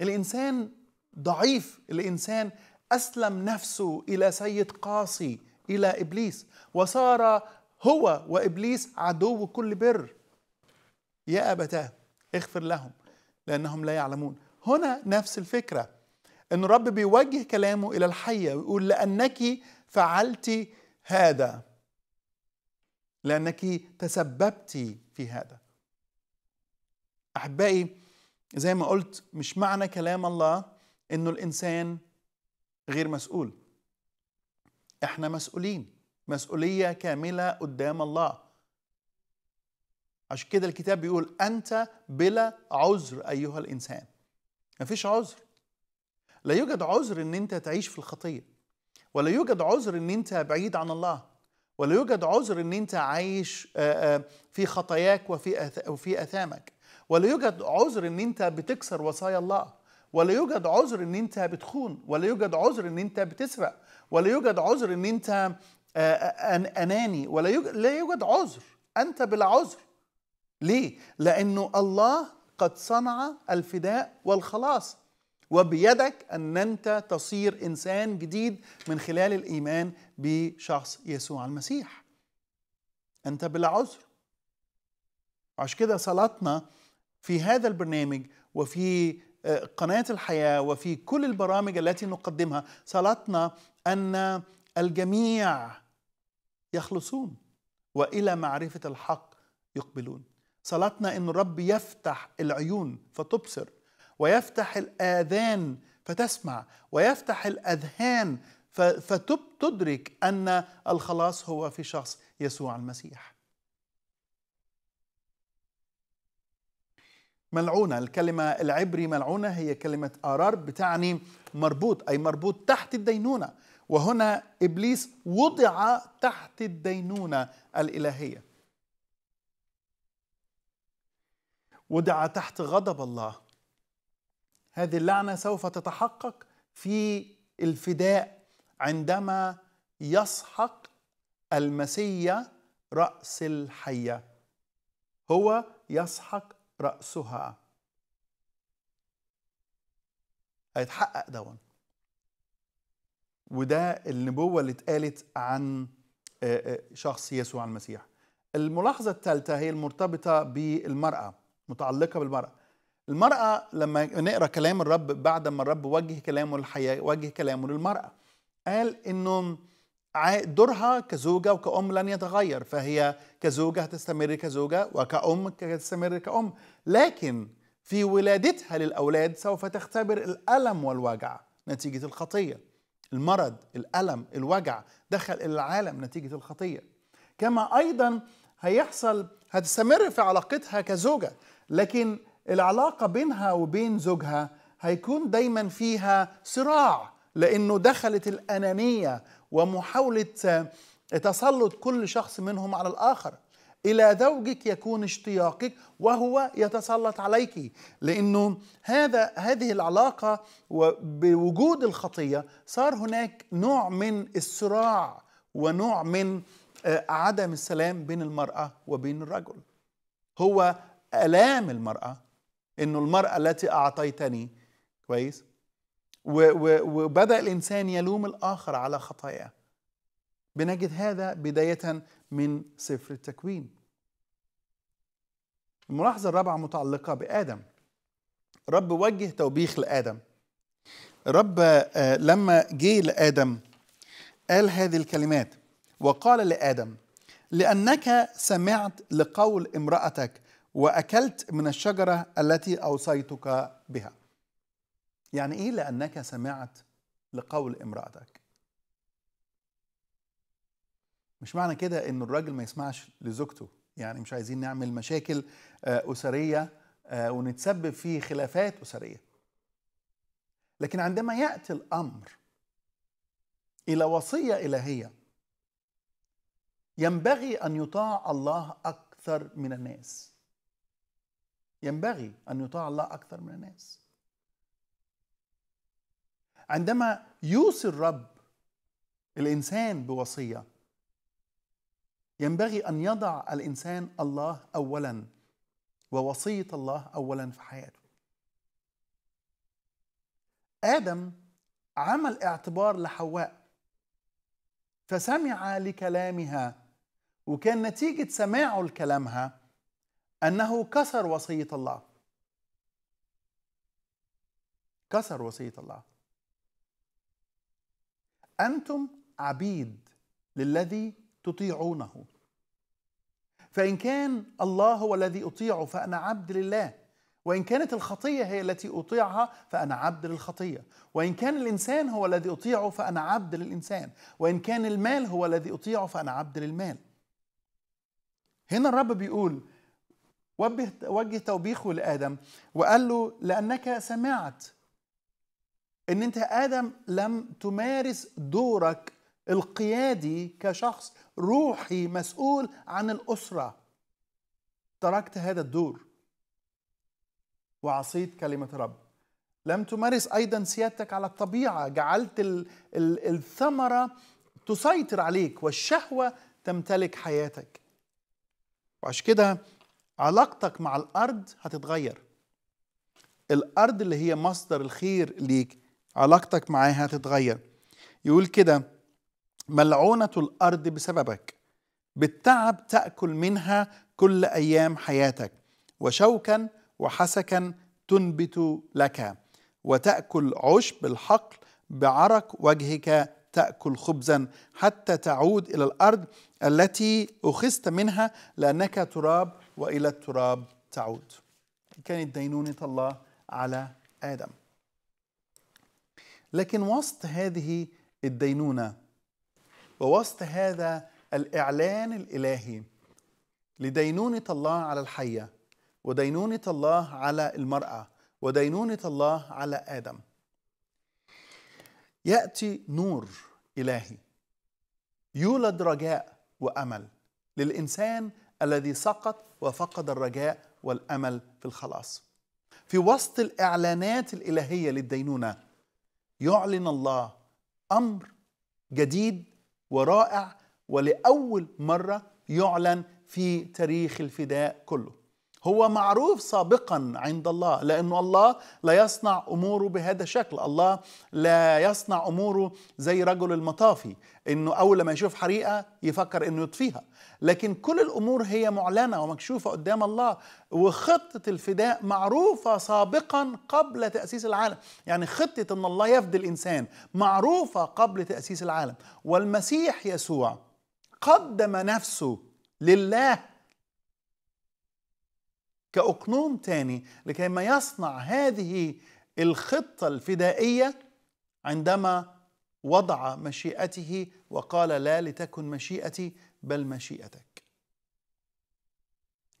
الإنسان ضعيف الإنسان أسلم نفسه إلى سيد قاسي إلى إبليس وصار هو وإبليس عدو كل بر. يا أبتاه اغفر لهم لأنهم لا يعلمون. هنا نفس الفكرة أن الرب بيوجه كلامه إلى الحية ويقول لأنك فعلت هذا لأنك تسببت في هذا. أحبائي زي ما قلت مش معنى كلام الله إنه الإنسان غير مسؤول. إحنا مسؤولين مسؤولية كاملة قدام الله. عشان كده الكتاب بيقول أنت بلا عذر أيها الإنسان. مفيش عذر. لا يوجد عذر إن أنت تعيش في الخطية. ولا يوجد عذر إن أنت بعيد عن الله ولا يوجد عذر إن أنت عايش في خطاياك وفي وفي أثامك. ولا يوجد عذر إن أنت بتكسر وصايا الله ولا يوجد عذر إن أنت بتخون ولا يوجد عذر إن أنت بتسرق ولا يوجد عذر إن أنت أناني ولا يوجد لا يوجد عذر. أنت بلا عذر. ليه؟ لأنه الله قد صنع الفداء والخلاص. وبيدك أن أنت تصير إنسان جديد من خلال الإيمان بشخص يسوع المسيح. أنت بلا عذر عشان كده صلاتنا في هذا البرنامج وفي قناة الحياة وفي كل البرامج التي نقدمها صلاتنا أن الجميع يخلصون وإلى معرفة الحق يقبلون. صلاتنا أن الرب يفتح العيون فتبصر. ويفتح الآذان فتسمع ويفتح الأذهان فتدرك أن الخلاص هو في شخص يسوع المسيح. ملعونة الكلمة العبري ملعونة هي كلمة آرار بتعني مربوط أي مربوط تحت الدينونة. وهنا إبليس وضع تحت الدينونة الإلهية. وضع تحت غضب الله. هذه اللعنة سوف تتحقق في الفداء عندما يسحق المسيا رأس الحية. هو يسحق رأسها. هيتحقق دون وده النبوة اللي اتقالت عن شخص يسوع المسيح. الملاحظة الثالثة هي المرتبطة بالمرأة متعلقة بالمرأة. المرأة لما نقرأ كلام الرب بعد ما الرب وجه كلامه للحياة وجه كلامه للمرأة قال إنه دورها كزوجة وكأم لن يتغير فهي كزوجة هتستمر كزوجة وكأم هتستمر كأم لكن في ولادتها للأولاد سوف تختبر الألم والوجع نتيجة الخطية. المرض الألم الوجع دخل إلى العالم نتيجة الخطية. كما أيضا هيحصل هتستمر في علاقتها كزوجة لكن العلاقة بينها وبين زوجها هيكون دايما فيها صراع لأنه دخلت الأنانية ومحاولة تسلط كل شخص منهم على الآخر. إلى زوجك يكون اشتياقك وهو يتسلط عليك لأنه هذا هذه العلاقة وبوجود الخطية صار هناك نوع من الصراع ونوع من عدم السلام بين المرأة وبين الرجل. هو آلام المرأة إنه المرأة التي أعطيتني كويس؟ وبدأ الإنسان يلوم الآخر على خطاياه. بنجد هذا بداية من سفر التكوين. الملاحظة الرابعة متعلقة بآدم. رب وجه توبيخ لآدم. رب لما جه لآدم قال هذه الكلمات وقال لآدم لأنك سمعت لقول امرأتك وأكلت من الشجرة التي أوصيتك بها. يعني إيه؟ لأنك سمعت لقول امرأتك. مش معنى كده إن الراجل ما يسمعش لزوجته. يعني مش عايزين نعمل مشاكل أسرية ونتسبب في خلافات أسرية. لكن عندما يأتي الأمر إلى وصية إلهية ينبغي أن يطاع الله أكثر من الناس. ينبغي أن يطاع الله أكثر من الناس. عندما يوصي الرب الإنسان بوصية ينبغي أن يضع الإنسان الله اولا ووصية الله اولا في حياته. آدم عمل اعتبار لحواء فسمع لكلامها وكان نتيجة سماعه لكلامها أنه كسر وصية الله. كسر وصية الله. أنتم عبيد للذي تطيعونه. فإن كان الله هو الذي أطيعه فأنا عبد لله. وإن كانت الخطية هي التي أطيعها فأنا عبد للخطية. وإن كان الإنسان هو الذي أطيعه فأنا عبد للإنسان. وإن كان المال هو الذي أطيعه فأنا عبد للمال. هنا الرب بيقول وجه توبيخه لآدم وقال له لأنك سمعت إن أنت آدم لم تمارس دورك القيادي كشخص روحي مسؤول عن الأسرة. تركت هذا الدور وعصيت كلمة رب. لم تمارس أيضا سيادتك على الطبيعة جعلت ال ال الثمرة تسيطر عليك والشهوة تمتلك حياتك. وعشان كده علاقتك مع الأرض هتتغير. الأرض اللي هي مصدر الخير ليك علاقتك معاها هتتغير. يقول كده ملعونة الأرض بسببك. بالتعب تأكل منها كل أيام حياتك. وشوكا وحسكا تنبت لك. وتأكل عشب الحقل بعرق وجهك تأكل خبزا. حتى تعود إلى الأرض التي أخذت منها لأنك تراب وإلى التراب تعود. كانت دينونة الله على آدم. لكن وسط هذه الدينونة ووسط هذا الإعلان الإلهي لدينونه الله على الحية ودينونه الله على المرأة ودينونه الله على آدم. يأتي نور إلهي. يولد رجاء وأمل للإنسان الذي سقط وفقد الرجاء والأمل في الخلاص. في وسط الإعلانات الإلهية للدينونة يعلن الله أمر جديد ورائع ولأول مرة يعلن في تاريخ الفداء كله. هو معروف سابقا عند الله لأن الله لا يصنع أموره بهذا الشكل الله لا يصنع أموره زي رجل المطافي أنه أول ما يشوف حريقة يفكر أنه يطفيها. لكن كل الأمور هي معلنة ومكشوفة قدام الله وخطة الفداء معروفة سابقا قبل تأسيس العالم. يعني خطة أن الله يفدي الإنسان معروفة قبل تأسيس العالم. والمسيح يسوع قدم نفسه لله كأقنوم تاني لكي ما يصنع هذه الخطة الفدائية عندما وضع مشيئته وقال لا لتكن مشيئتي بل مشيئتك.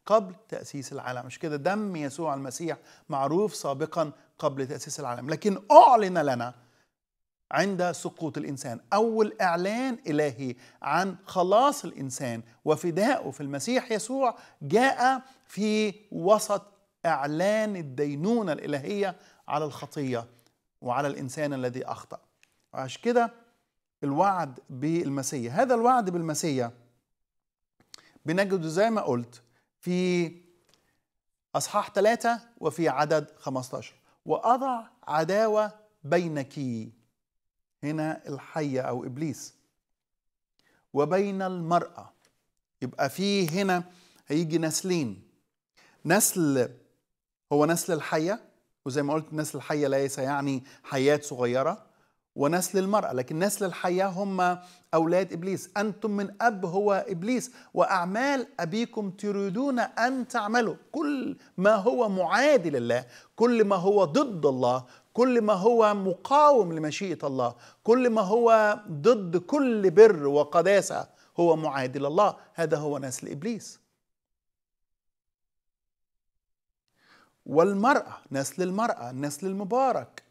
قبل تأسيس العالم مش كده؟ دم يسوع المسيح معروف سابقا قبل تأسيس العالم لكن أعلن لنا عند سقوط الإنسان. أول إعلان إلهي عن خلاص الإنسان وفدائه في المسيح يسوع جاء في وسط إعلان الدينونة الإلهية على الخطية وعلى الإنسان الذي أخطأ. وعشان كده الوعد بالمسيح. هذا الوعد بالمسيح بنجده زي ما قلت في أصحاح ثلاثة وفي عدد 15 وأضع عداوة بينك هنا الحية أو إبليس. وبين المرأة يبقى في هنا هيجي نسلين. نسل هو نسل الحية وزي ما قلت نسل الحية ليس يعني حيات صغيرة ونسل المرأة لكن نسل الحياة هم أولاد إبليس. أنتم من أب هو إبليس وأعمال أبيكم تريدون أن تعملوا. كل ما هو معادي لله كل ما هو ضد الله كل ما هو مقاوم لمشيئة الله كل ما هو ضد كل بر وقداسة هو معادي لله هذا هو نسل إبليس والمرأة نسل المرأة النسل المبارك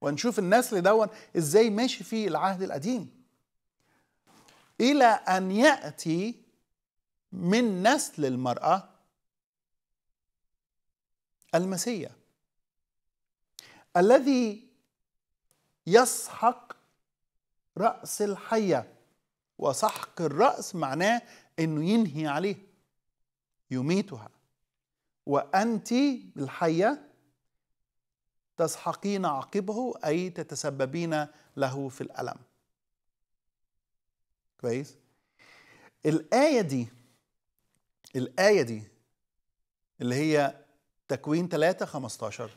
ونشوف النسل دون إزاي ماشي في العهد القديم. إلى أن يأتي من نسل المرأة المسيح. الذي يسحق رأس الحية وسحق الرأس معناه إنه ينهي عليه يميتها. وأنت الحية تسحقين عقبه أي تتسببين له في الألم. كويس؟ الآية دي الآية دي اللي هي تكوين 3 15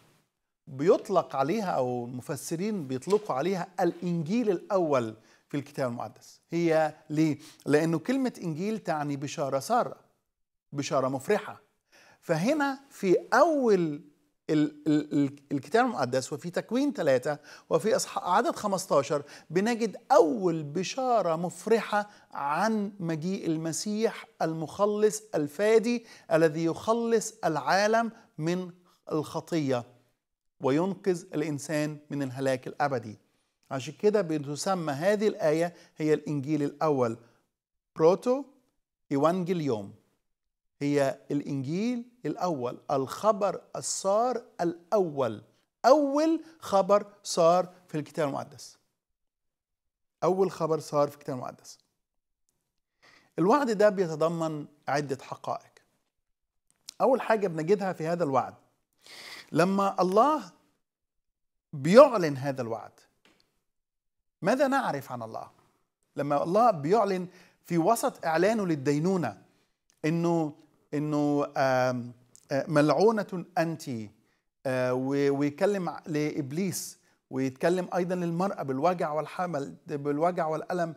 بيطلق عليها أو المفسرين بيطلقوا عليها الإنجيل الأول في الكتاب المقدس. هي ليه؟ لأنه كلمة إنجيل تعني بشارة سارة بشارة مفرحة. فهنا في أول الكتاب المقدس وفي تكوين ثلاثة وفي عدد 15 بنجد أول بشارة مفرحة عن مجيء المسيح المخلص الفادي الذي يخلص العالم من الخطية. وينقذ الإنسان من الهلاك الأبدي. عشان كده بتسمى هذه الآية هي الإنجيل الأول. بروتو إيوانجيليوم هي الإنجيل الأول. الخبر الصار الأول. أول خبر صار في الكتاب المقدس. أول خبر صار في الكتاب المقدس. الوعد ده بيتضمن عدة حقائق. أول حاجة بنجدها في هذا الوعد. لما الله بيعلن هذا الوعد. ماذا نعرف عن الله؟ لما الله بيعلن في وسط إعلانه للدينونة إنه إنه ملعونة انت ويكلم لإبليس ويتكلم أيضا للمرأة بالوجع والحمل بالوجع والألم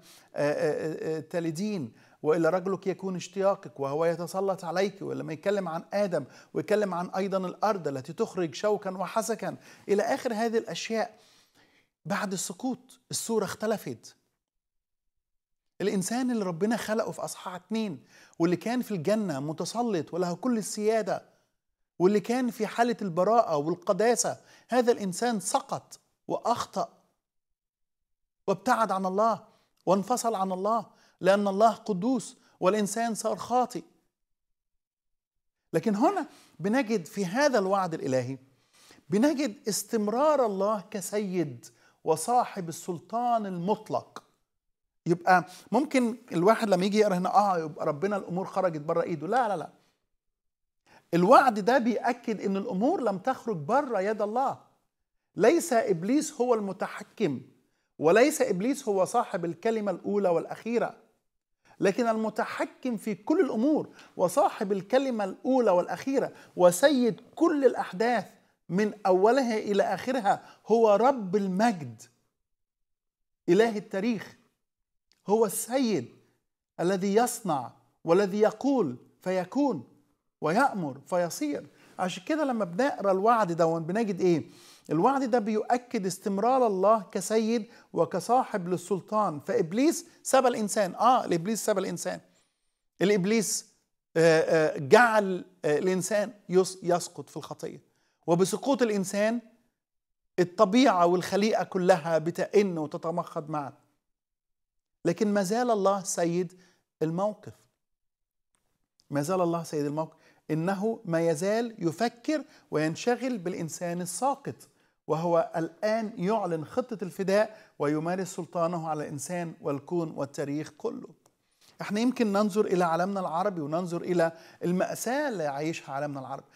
تلدين. والا رجلك يكون اشتياقك وهو يتسلط عليك. ولما يتكلم عن آدم ويتكلم عن أيضا الأرض التي تخرج شوكا وحسكا إلى آخر هذه الأشياء بعد السقوط الصورة اختلفت. الإنسان اللي ربنا خلقه في أصحاح اتنين واللي كان في الجنة متسلط وله كل السيادة واللي كان في حالة البراءة والقداسة هذا الإنسان سقط وأخطأ وابتعد عن الله وانفصل عن الله. لأن الله قدوس والإنسان صار خاطئ. لكن هنا بنجد في هذا الوعد الإلهي بنجد استمرار الله كسيد وصاحب السلطان المطلق. يبقى ممكن الواحد لما يجي يقرأ هنا آه يبقى ربنا الأمور خرجت بره إيده. لا لا لا. الوعد ده بيأكد إن الأمور لم تخرج بره يد الله. ليس إبليس هو المتحكم وليس إبليس هو صاحب الكلمة الأولى والأخيرة. لكن المتحكم في كل الأمور وصاحب الكلمة الأولى والأخيرة وسيد كل الأحداث من أولها إلى آخرها هو رب المجد. إله التاريخ. هو السيد الذي يصنع والذي يقول فيكون ويأمر فيصير. عشان كده لما بنقرأ الوعد ده بنجد إيه؟ الوعد ده بيؤكد استمرار الله كسيد وكصاحب للسلطان. فإبليس سبى الإنسان. آه الإبليس سبى الإنسان. الإبليس جعل الإنسان يسقط في الخطية. وبسقوط الإنسان الطبيعة والخليقة كلها بتئن وتتمخض معا لكن ما زال الله سيد الموقف. ما زال الله سيد الموقف. إنه ما يزال يفكر وينشغل بالإنسان الساقط. وهو الآن يعلن خطة الفداء ويمارس سلطانه على الإنسان والكون والتاريخ كله. إحنا يمكن ننظر إلى عالمنا العربي وننظر إلى المأساة اللي عايشها عالمنا العربي.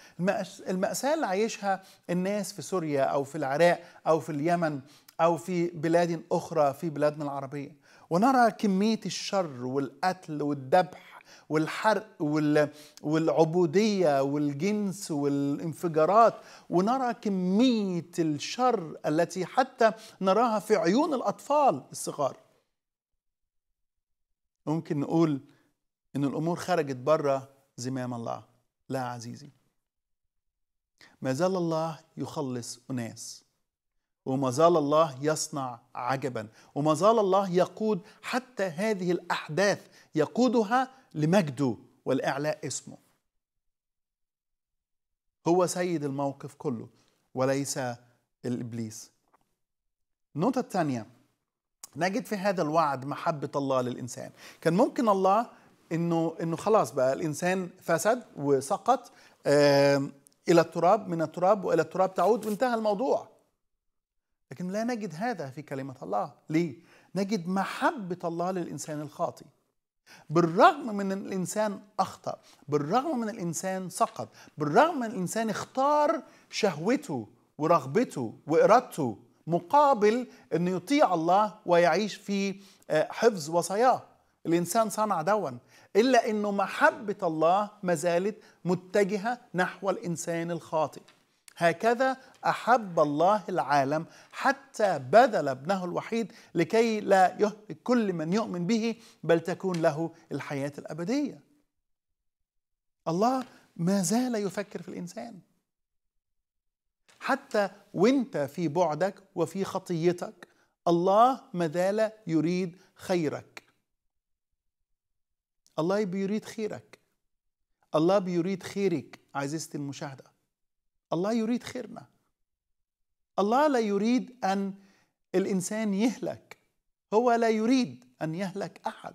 المأساة اللي عايشها الناس في سوريا أو في العراق أو في اليمن أو في بلاد أخرى في بلادنا العربية. ونرى كمية الشر والقتل والذبح والحرق والعبودية والجنس والانفجارات ونرى كمية الشر التي حتى نراها في عيون الأطفال الصغار. ممكن نقول إن الأمور خرجت بره زمام الله لا عزيزي. ما زال الله يخلص أناس وما زال الله يصنع عجبا وما زال الله يقود حتى هذه الأحداث يقودها لمجده ولاعلاء اسمه. هو سيد الموقف كله وليس الإبليس. النقطة الثانية نجد في هذا الوعد محبة الله للإنسان. كان ممكن الله إنه إنه خلاص بقى الإنسان فسد وسقط إلى التراب من التراب وإلى التراب تعود وانتهى الموضوع. لكن لا نجد هذا في كلمة الله. ليه؟ نجد محبة الله للإنسان الخاطئ. بالرغم من ان الإنسان أخطأ بالرغم من الإنسان سقط بالرغم من الإنسان اختار شهوته ورغبته وإرادته مقابل أنه يطيع الله ويعيش في حفظ وصاياه الإنسان صنع دوا. إلا أنه محبة الله ما زالت متجهة نحو الإنسان الخاطئ. هكذا أحب الله العالم حتى بذل ابنه الوحيد لكي لا يهلك كل من يؤمن به بل تكون له الحياة الأبدية. الله ما زال يفكر في الإنسان. حتى وأنت في بعدك وفي خطيتك الله ما زال يريد خيرك. الله بيريد خيرك. الله بيريد خيرك. عزيزتي المشاهدة الله يريد خيرنا. الله لا يريد أن الإنسان يهلك. هو لا يريد أن يهلك أحد.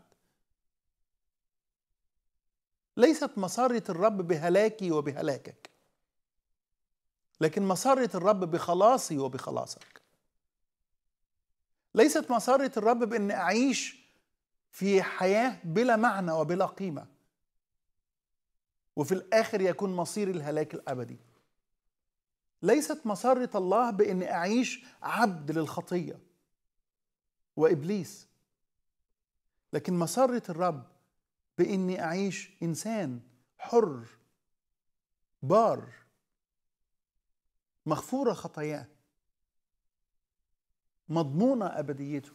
ليست مسارة الرب بهلاكي وبهلاكك. لكن مسارة الرب بخلاصي وبخلاصك. ليست مسارة الرب بأن أعيش في حياة بلا معنى وبلا قيمة. وفي الآخر يكون مصير الهلاك الأبدي. ليست مسارة الله بأني أعيش عبد للخطية وإبليس. لكن مسارة الرب بإني أعيش إنسان حر بار مغفورة خطاياه مضمونة أبديته.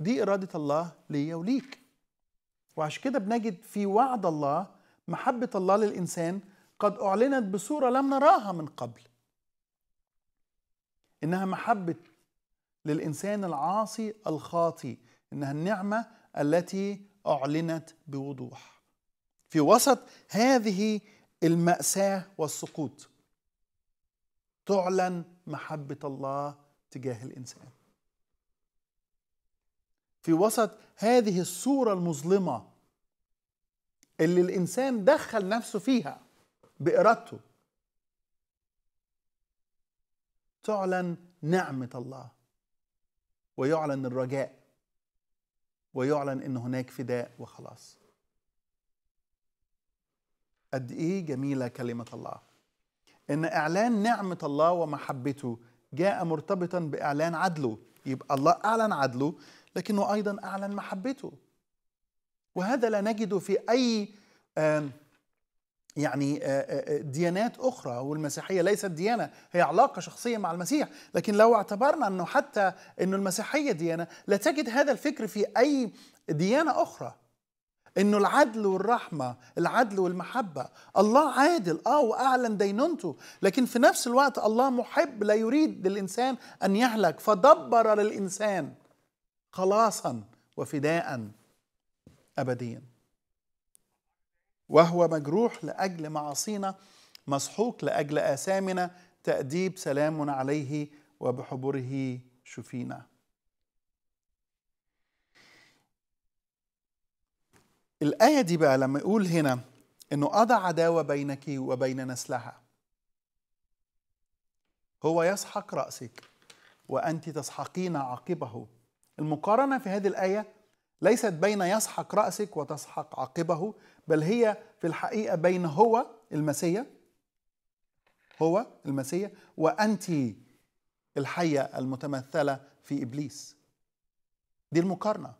دي إرادة الله ليا وليك. وعشان كده بنجد في وعد الله محبة الله للإنسان قد أعلنت بصورة لم نراها من قبل. إنها محبة للإنسان العاصي الخاطي إنها النعمة التي أعلنت بوضوح. في وسط هذه المأساة والسقوط تعلن محبة الله تجاه الإنسان. في وسط هذه الصورة المظلمة اللي الإنسان دخل نفسه فيها بإرادته. تعلن نعمة الله ويعلن الرجاء ويعلن إن هناك فداء وخلاص. قد إيه جميلة كلمة الله. إن إعلان نعمة الله ومحبته جاء مرتبطا بإعلان عدله. يبقى الله أعلن عدله لكنه أيضا أعلن محبته. وهذا لا نجده في أي يعني ديانات أخرى والمسيحية ليست ديانة هي علاقة شخصية مع المسيح. لكن لو اعتبرنا إنه حتى إنه المسيحية ديانة لا تجد هذا الفكر في أي ديانة أخرى. إنه العدل والرحمة العدل والمحبة الله عادل آه وأعلن دينونته. لكن في نفس الوقت الله محب لا يريد للإنسان أن يهلك. فدبر للإنسان خلاصا وفداء ابديا. وهو مجروح لأجل معاصينا مسحوق لأجل آثامنا تأديب سلام عليه وبحبره شفينا. الآية دي بقى لما يقول هنا إنه أضع عداوه بينك وبين نسلها. هو يسحق رأسك وأنت تسحقين عاقبه المقارنة في هذه الآية ليست بين يسحق رأسك وتسحق عاقبه بل هي في الحقيقة بين هو المسيا هو المسيا وأنت الحية المتمثلة في إبليس. دي المقارنة.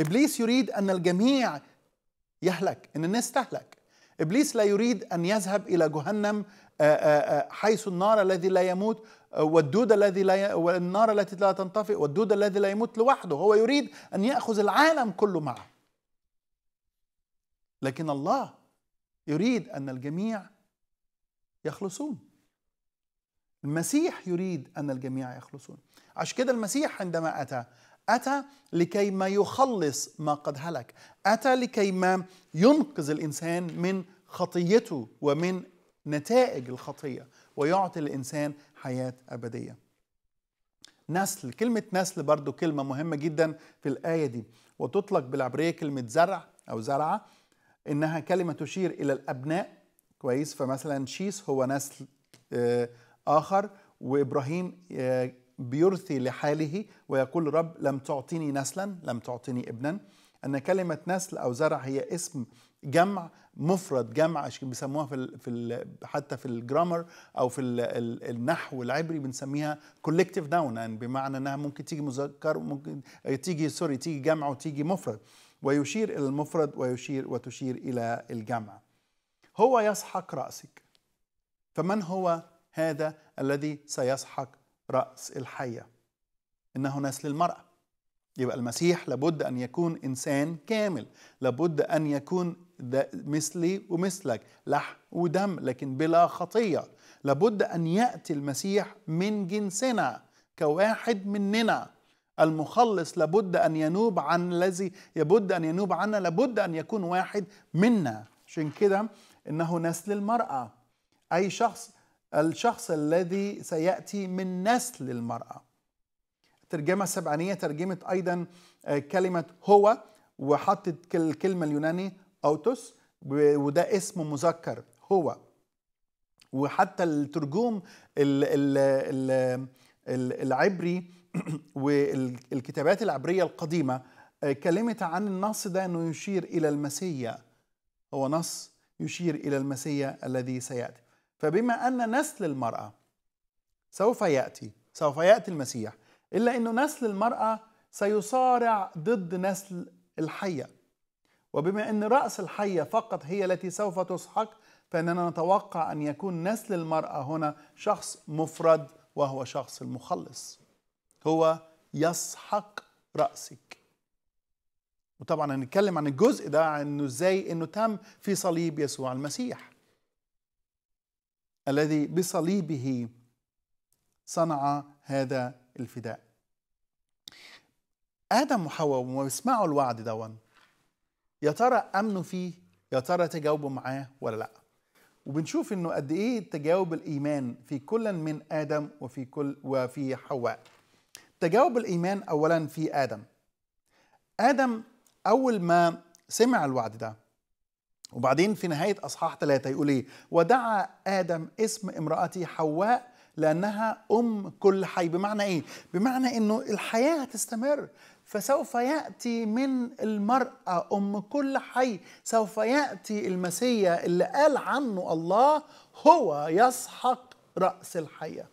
إبليس يريد أن الجميع يهلك إن الناس تهلك. إبليس لا يريد أن يذهب إلى جهنم حيث النار الذي لا يموت والدود الذي لا ي... والنار التي لا تنطفئ والدود الذي لا يموت لوحده. هو يريد أن يأخذ العالم كله معه. لكن الله يريد أن الجميع يخلصون. المسيح يريد أن الجميع يخلصون. عشان كده المسيح عندما أتى أتى لكي ما يخلص ما قد هلك. أتى لكي ما ينقذ الإنسان من خطيته ومن نتائج الخطية ويعطي الإنسان حياة أبدية. نسل كلمة نسل برضو كلمة مهمة جدا في الآية دي. وتطلق بالعبرية كلمة زرع أو زرعة. إنها كلمة تشير إلى الأبناء. كويس. فمثلا شيث هو نسل آخر وإبراهيم بيرثي لحاله ويقول الرب لم تعطيني نسلا لم تعطيني ابنا. أن كلمة نسل أو زرع هي اسم جمع مفرد جمع بيسموها في في حتى في ال grammar أو في ال ال النحو العبري بنسميها collective noun يعني بمعنى إنها ممكن تيجي مذكر ممكن تيجي سوري تيجي جمع وتيجي مفرد. ويشير إلى المفرد ويشير وتشير إلى الجمع. هو يسحق رأسك. فمن هو هذا الذي سيسحق رأس الحية؟ إنه نسل المرأة. يبقى المسيح لابد أن يكون إنسان كامل. لابد أن يكون مثلي ومثلك. لحم ودم لكن بلا خطية. لابد أن يأتي المسيح من جنسنا كواحد مننا. المخلص لابد أن ينوب عن الذي لابد أن ينوب عنا لابد أن يكون واحد منا. عشان كده إنه نسل المرأة. أي شخص الشخص الذي سيأتي من نسل المرأة. الترجمه السبعانيه ترجمت أيضا كلمة هو وحطت الكلمة اليوناني أوتوس وده اسم مذكر هو. وحتى الترجوم العبري والكتابات العبرية القديمة كلمت عن النص ده إنه يشير إلى المسيا. هو نص يشير إلى المسيا الذي سيأتي. فبما أن نسل المرأة سوف يأتي سوف يأتي المسيح إلا إنه نسل المرأة سيصارع ضد نسل الحية. وبما إن رأس الحية فقط هي التي سوف تسحق فإننا نتوقع أن يكون نسل المرأة هنا شخص مفرد وهو شخص المخلص. هو يسحق رأسك. وطبعا هنتكلم عن الجزء ده إنه إزاي إنه تم في صليب يسوع المسيح. الذي بصليبه صنع هذا الفداء. آدم وحواء وما بيسمعوا الوعد دون. يا ترى أمنوا فيه؟ يا ترى تجاوبوا معاه ولا لأ؟ وبنشوف إنه قد إيه تجاوب الإيمان في كل من آدم وفي كل وفي حواء. تجاوب الإيمان اولا في آدم. آدم أول ما سمع الوعد ده وبعدين في نهاية أصحاح ثلاثة يقول إيه؟ ودعا آدم اسم امراته حواء لأنها أم كل حي. بمعنى إيه؟ بمعنى إنه الحياة هتستمر. فسوف يأتي من المرأة أم كل حي. سوف يأتي المسيا اللي قال عنه الله هو يسحق رأس الحية.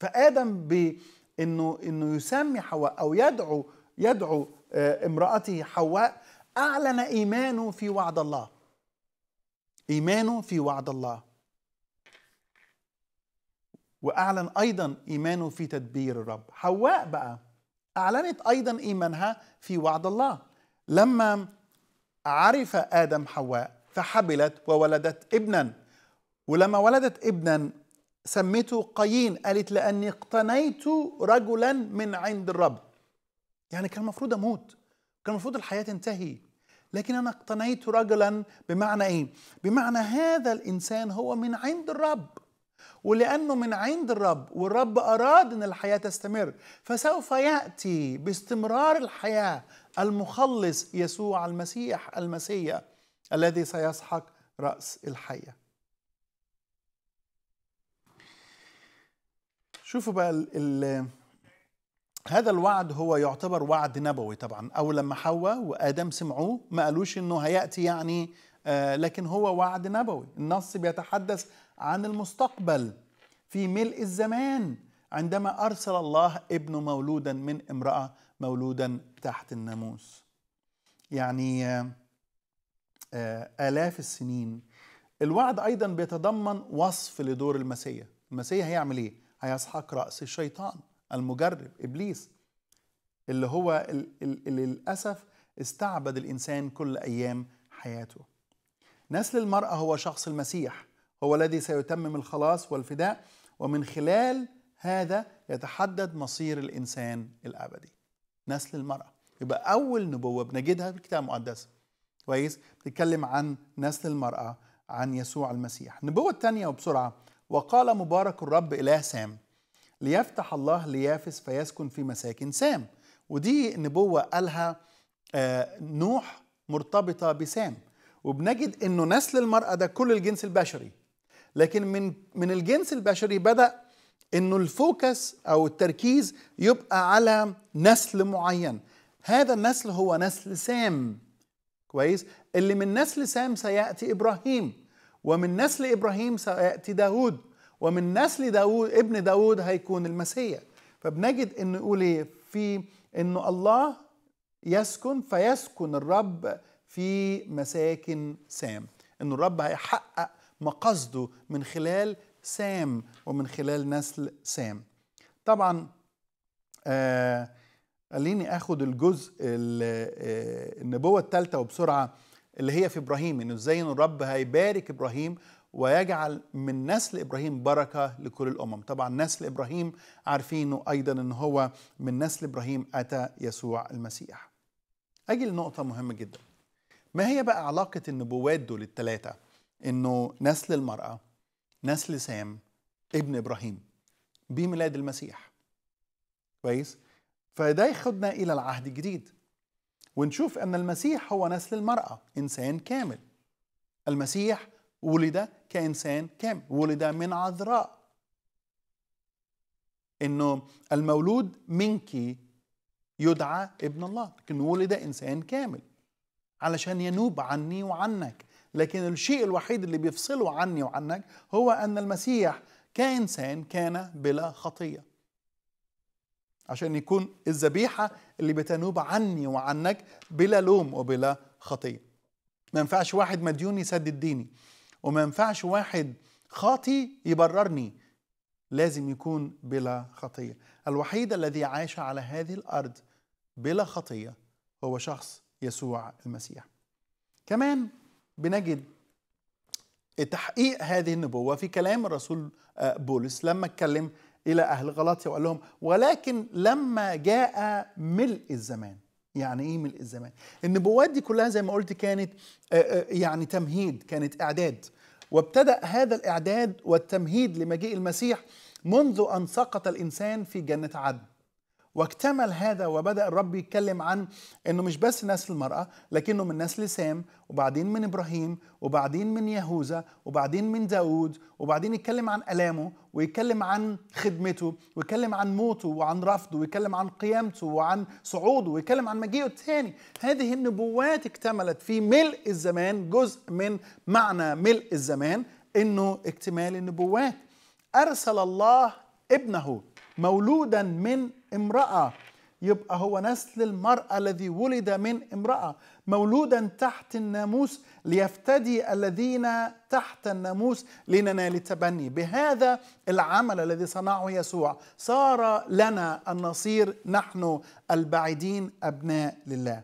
فآدم بانه إنه يسمي حواء أو يدعو يدعو امرأته حواء أعلن إيمانه في وعد الله. إيمانه في وعد الله. وأعلن أيضا إيمانه في تدبير الرب. حواء بقى أعلنت أيضا إيمانها في وعد الله. لما عرف آدم حواء فحبلت وولدت ابنا. ولما ولدت ابنا سميته قايين. قالت لأني اقتنيت رجلا من عند الرب. يعني كان المفروض أموت. كان المفروض الحياة تنتهي. لكن أنا اقتنيت رجلا بمعنى إيه؟ بمعنى هذا الإنسان هو من عند الرب. ولأنه من عند الرب والرب أراد إن الحياة تستمر. فسوف يأتي باستمرار الحياة المخلص يسوع المسيح المسيح الذي سيسحق رأس الحية. شوفوا بقى ال ال هذا الوعد هو يعتبر وعد نبوي طبعا. اول لما حواء وآدم سمعوه ما قالوش إنه هيأتي يعني آه لكن هو وعد نبوي. النص بيتحدث عن المستقبل في ملء الزمان عندما أرسل الله ابنه مولودا من امرأة مولودا تحت الناموس. يعني آه آلاف السنين. الوعد أيضا بيتضمن وصف لدور المسيح. المسيح هيعمل إيه؟ هيسحق رأس الشيطان المجرب إبليس اللي هو اللي للأسف استعبد الإنسان كل أيام حياته. نسل المرأة هو شخص المسيح هو الذي سيتمم الخلاص والفداء ومن خلال هذا يتحدد مصير الإنسان الأبدي. نسل المرأة. يبقى أول نبوة بنجدها في الكتاب المقدس. كويس؟ بتتكلم عن نسل المرأة عن يسوع المسيح. النبوة الثانية وبسرعة وقال مبارك الرب إله سام ليفتح الله ليافس فيسكن في مساكن سام. ودي نبوة قالها نوح مرتبطة بسام. وبنجد إنه نسل المرأة ده كل الجنس البشري. لكن من من الجنس البشري بدأ إنه ال focus أو التركيز يبقى على نسل معين. هذا النسل هو نسل سام. كويس؟ اللي من نسل سام سيأتي إبراهيم. ومن نسل إبراهيم سيأتي داود ومن نسل داود ابن داود هيكون المسيح. فبنجد انه يقول إيه؟ في انه الله يسكن فيسكن الرب في مساكن سام. انه الرب هيحقق مقصده من خلال سام ومن خلال نسل سام. طبعا آه خليني آخد الجزء النبوة الثالثه وبسرعة. اللي هي في إبراهيم إنه إزاي ان الرب هيبارك إبراهيم ويجعل من نسل إبراهيم بركة لكل الأمم. طبعا نسل إبراهيم عارفينه أيضا ان هو من نسل إبراهيم أتى يسوع المسيح. أجي لنقطة مهمة جدا. ما هي بقى علاقة النبوات دول الثلاثه إنه نسل المرأة نسل سام ابن إبراهيم بميلاد المسيح. كويس؟ فده ياخدنا إلى العهد الجديد. ونشوف أن المسيح هو نسل المرأة إنسان كامل. المسيح ولد كإنسان كامل ولد من عذراء. إنه المولود منك يدعى ابن الله لكن ولد إنسان كامل. علشان ينوب عني وعنك. لكن الشيء الوحيد اللي بيفصله عني وعنك هو أن المسيح كإنسان كان بلا خطية. عشان يكون الذبيحة اللي بتنوب عني وعنك بلا لوم وبلا خطية. ما ينفعش واحد مديون يسدد ديني وما ينفعش واحد خاطي يبررني. لازم يكون بلا خطية. الوحيد الذي عاش على هذه الأرض بلا خطية هو شخص يسوع المسيح. كمان بنجد تحقيق هذه النبوة في كلام الرسول بولس لما اتكلم إلى أهل غلاطيا وقال لهم ولكن لما جاء ملء الزمان. يعني إيه ملء الزمان؟ النبوات دي كلها زي ما قلت كانت يعني تمهيد كانت إعداد. وابتدأ هذا الإعداد والتمهيد لمجيء المسيح منذ أن سقط الإنسان في جنة عدن. واكتمل هذا وبدأ الرب يتكلم عن إنه مش بس نسل المرأة لكنه من نسل سام وبعدين من إبراهيم وبعدين من يهوذا وبعدين من داود وبعدين يتكلم عن ألامه ويتكلم عن خدمته ويتكلم عن موته وعن رفضه ويتكلم عن قيامته وعن صعوده ويتكلم عن مجيئه الثاني هذه النبوات اكتملت في ملء الزمان جزء من معنى ملء الزمان إنه اكتمال النبوات. أرسل الله ابنه. مولودا من امرأة. يبقى هو نسل المرأة الذي ولد من امرأة. مولودا تحت الناموس ليفتدي الذين تحت الناموس لننال التبني بهذا العمل الذي صنعه يسوع صار لنا أن نصير نحن البعيدين أبناء لله.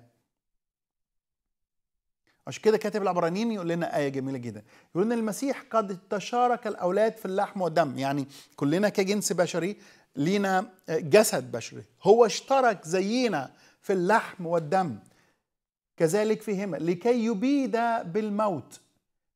عشان كده كاتب العبرانيين يقول لنا آية جميلة جدا. يقول لنا المسيح قد تشارك الأولاد في اللحم والدم. يعني كلنا كجنس بشري لينا جسد بشري. هو اشترك زينا في اللحم والدم. كذلك فيهما لكي يبيد بالموت.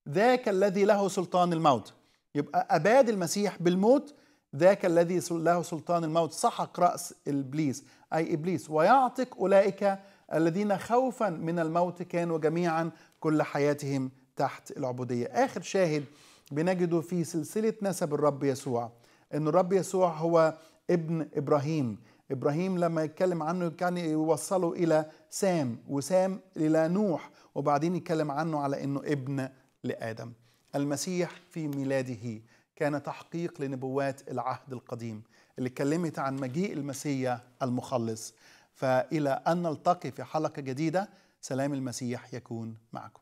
ذاك الذي له سلطان الموت. يبقى أباد المسيح بالموت ذاك الذي له سلطان الموت. سحق رأس إبليس أي إبليس. ويعتق أولئك الذين خوفا من الموت كانوا جميعا كل حياتهم تحت العبودية. آخر شاهد بنجده في سلسلة نسب الرب يسوع. أن الرب يسوع هو ابن إبراهيم. إبراهيم لما يتكلم عنه كان يوصله إلى سام وسام إلى نوح وبعدين يتكلم عنه على أنه ابن لآدم. المسيح في ميلاده كان تحقيق لنبوات العهد القديم اللي اتكلمت عن مجيء المسيح المخلص. فإلى أن نلتقي في حلقة جديدة سلام المسيح يكون معكم.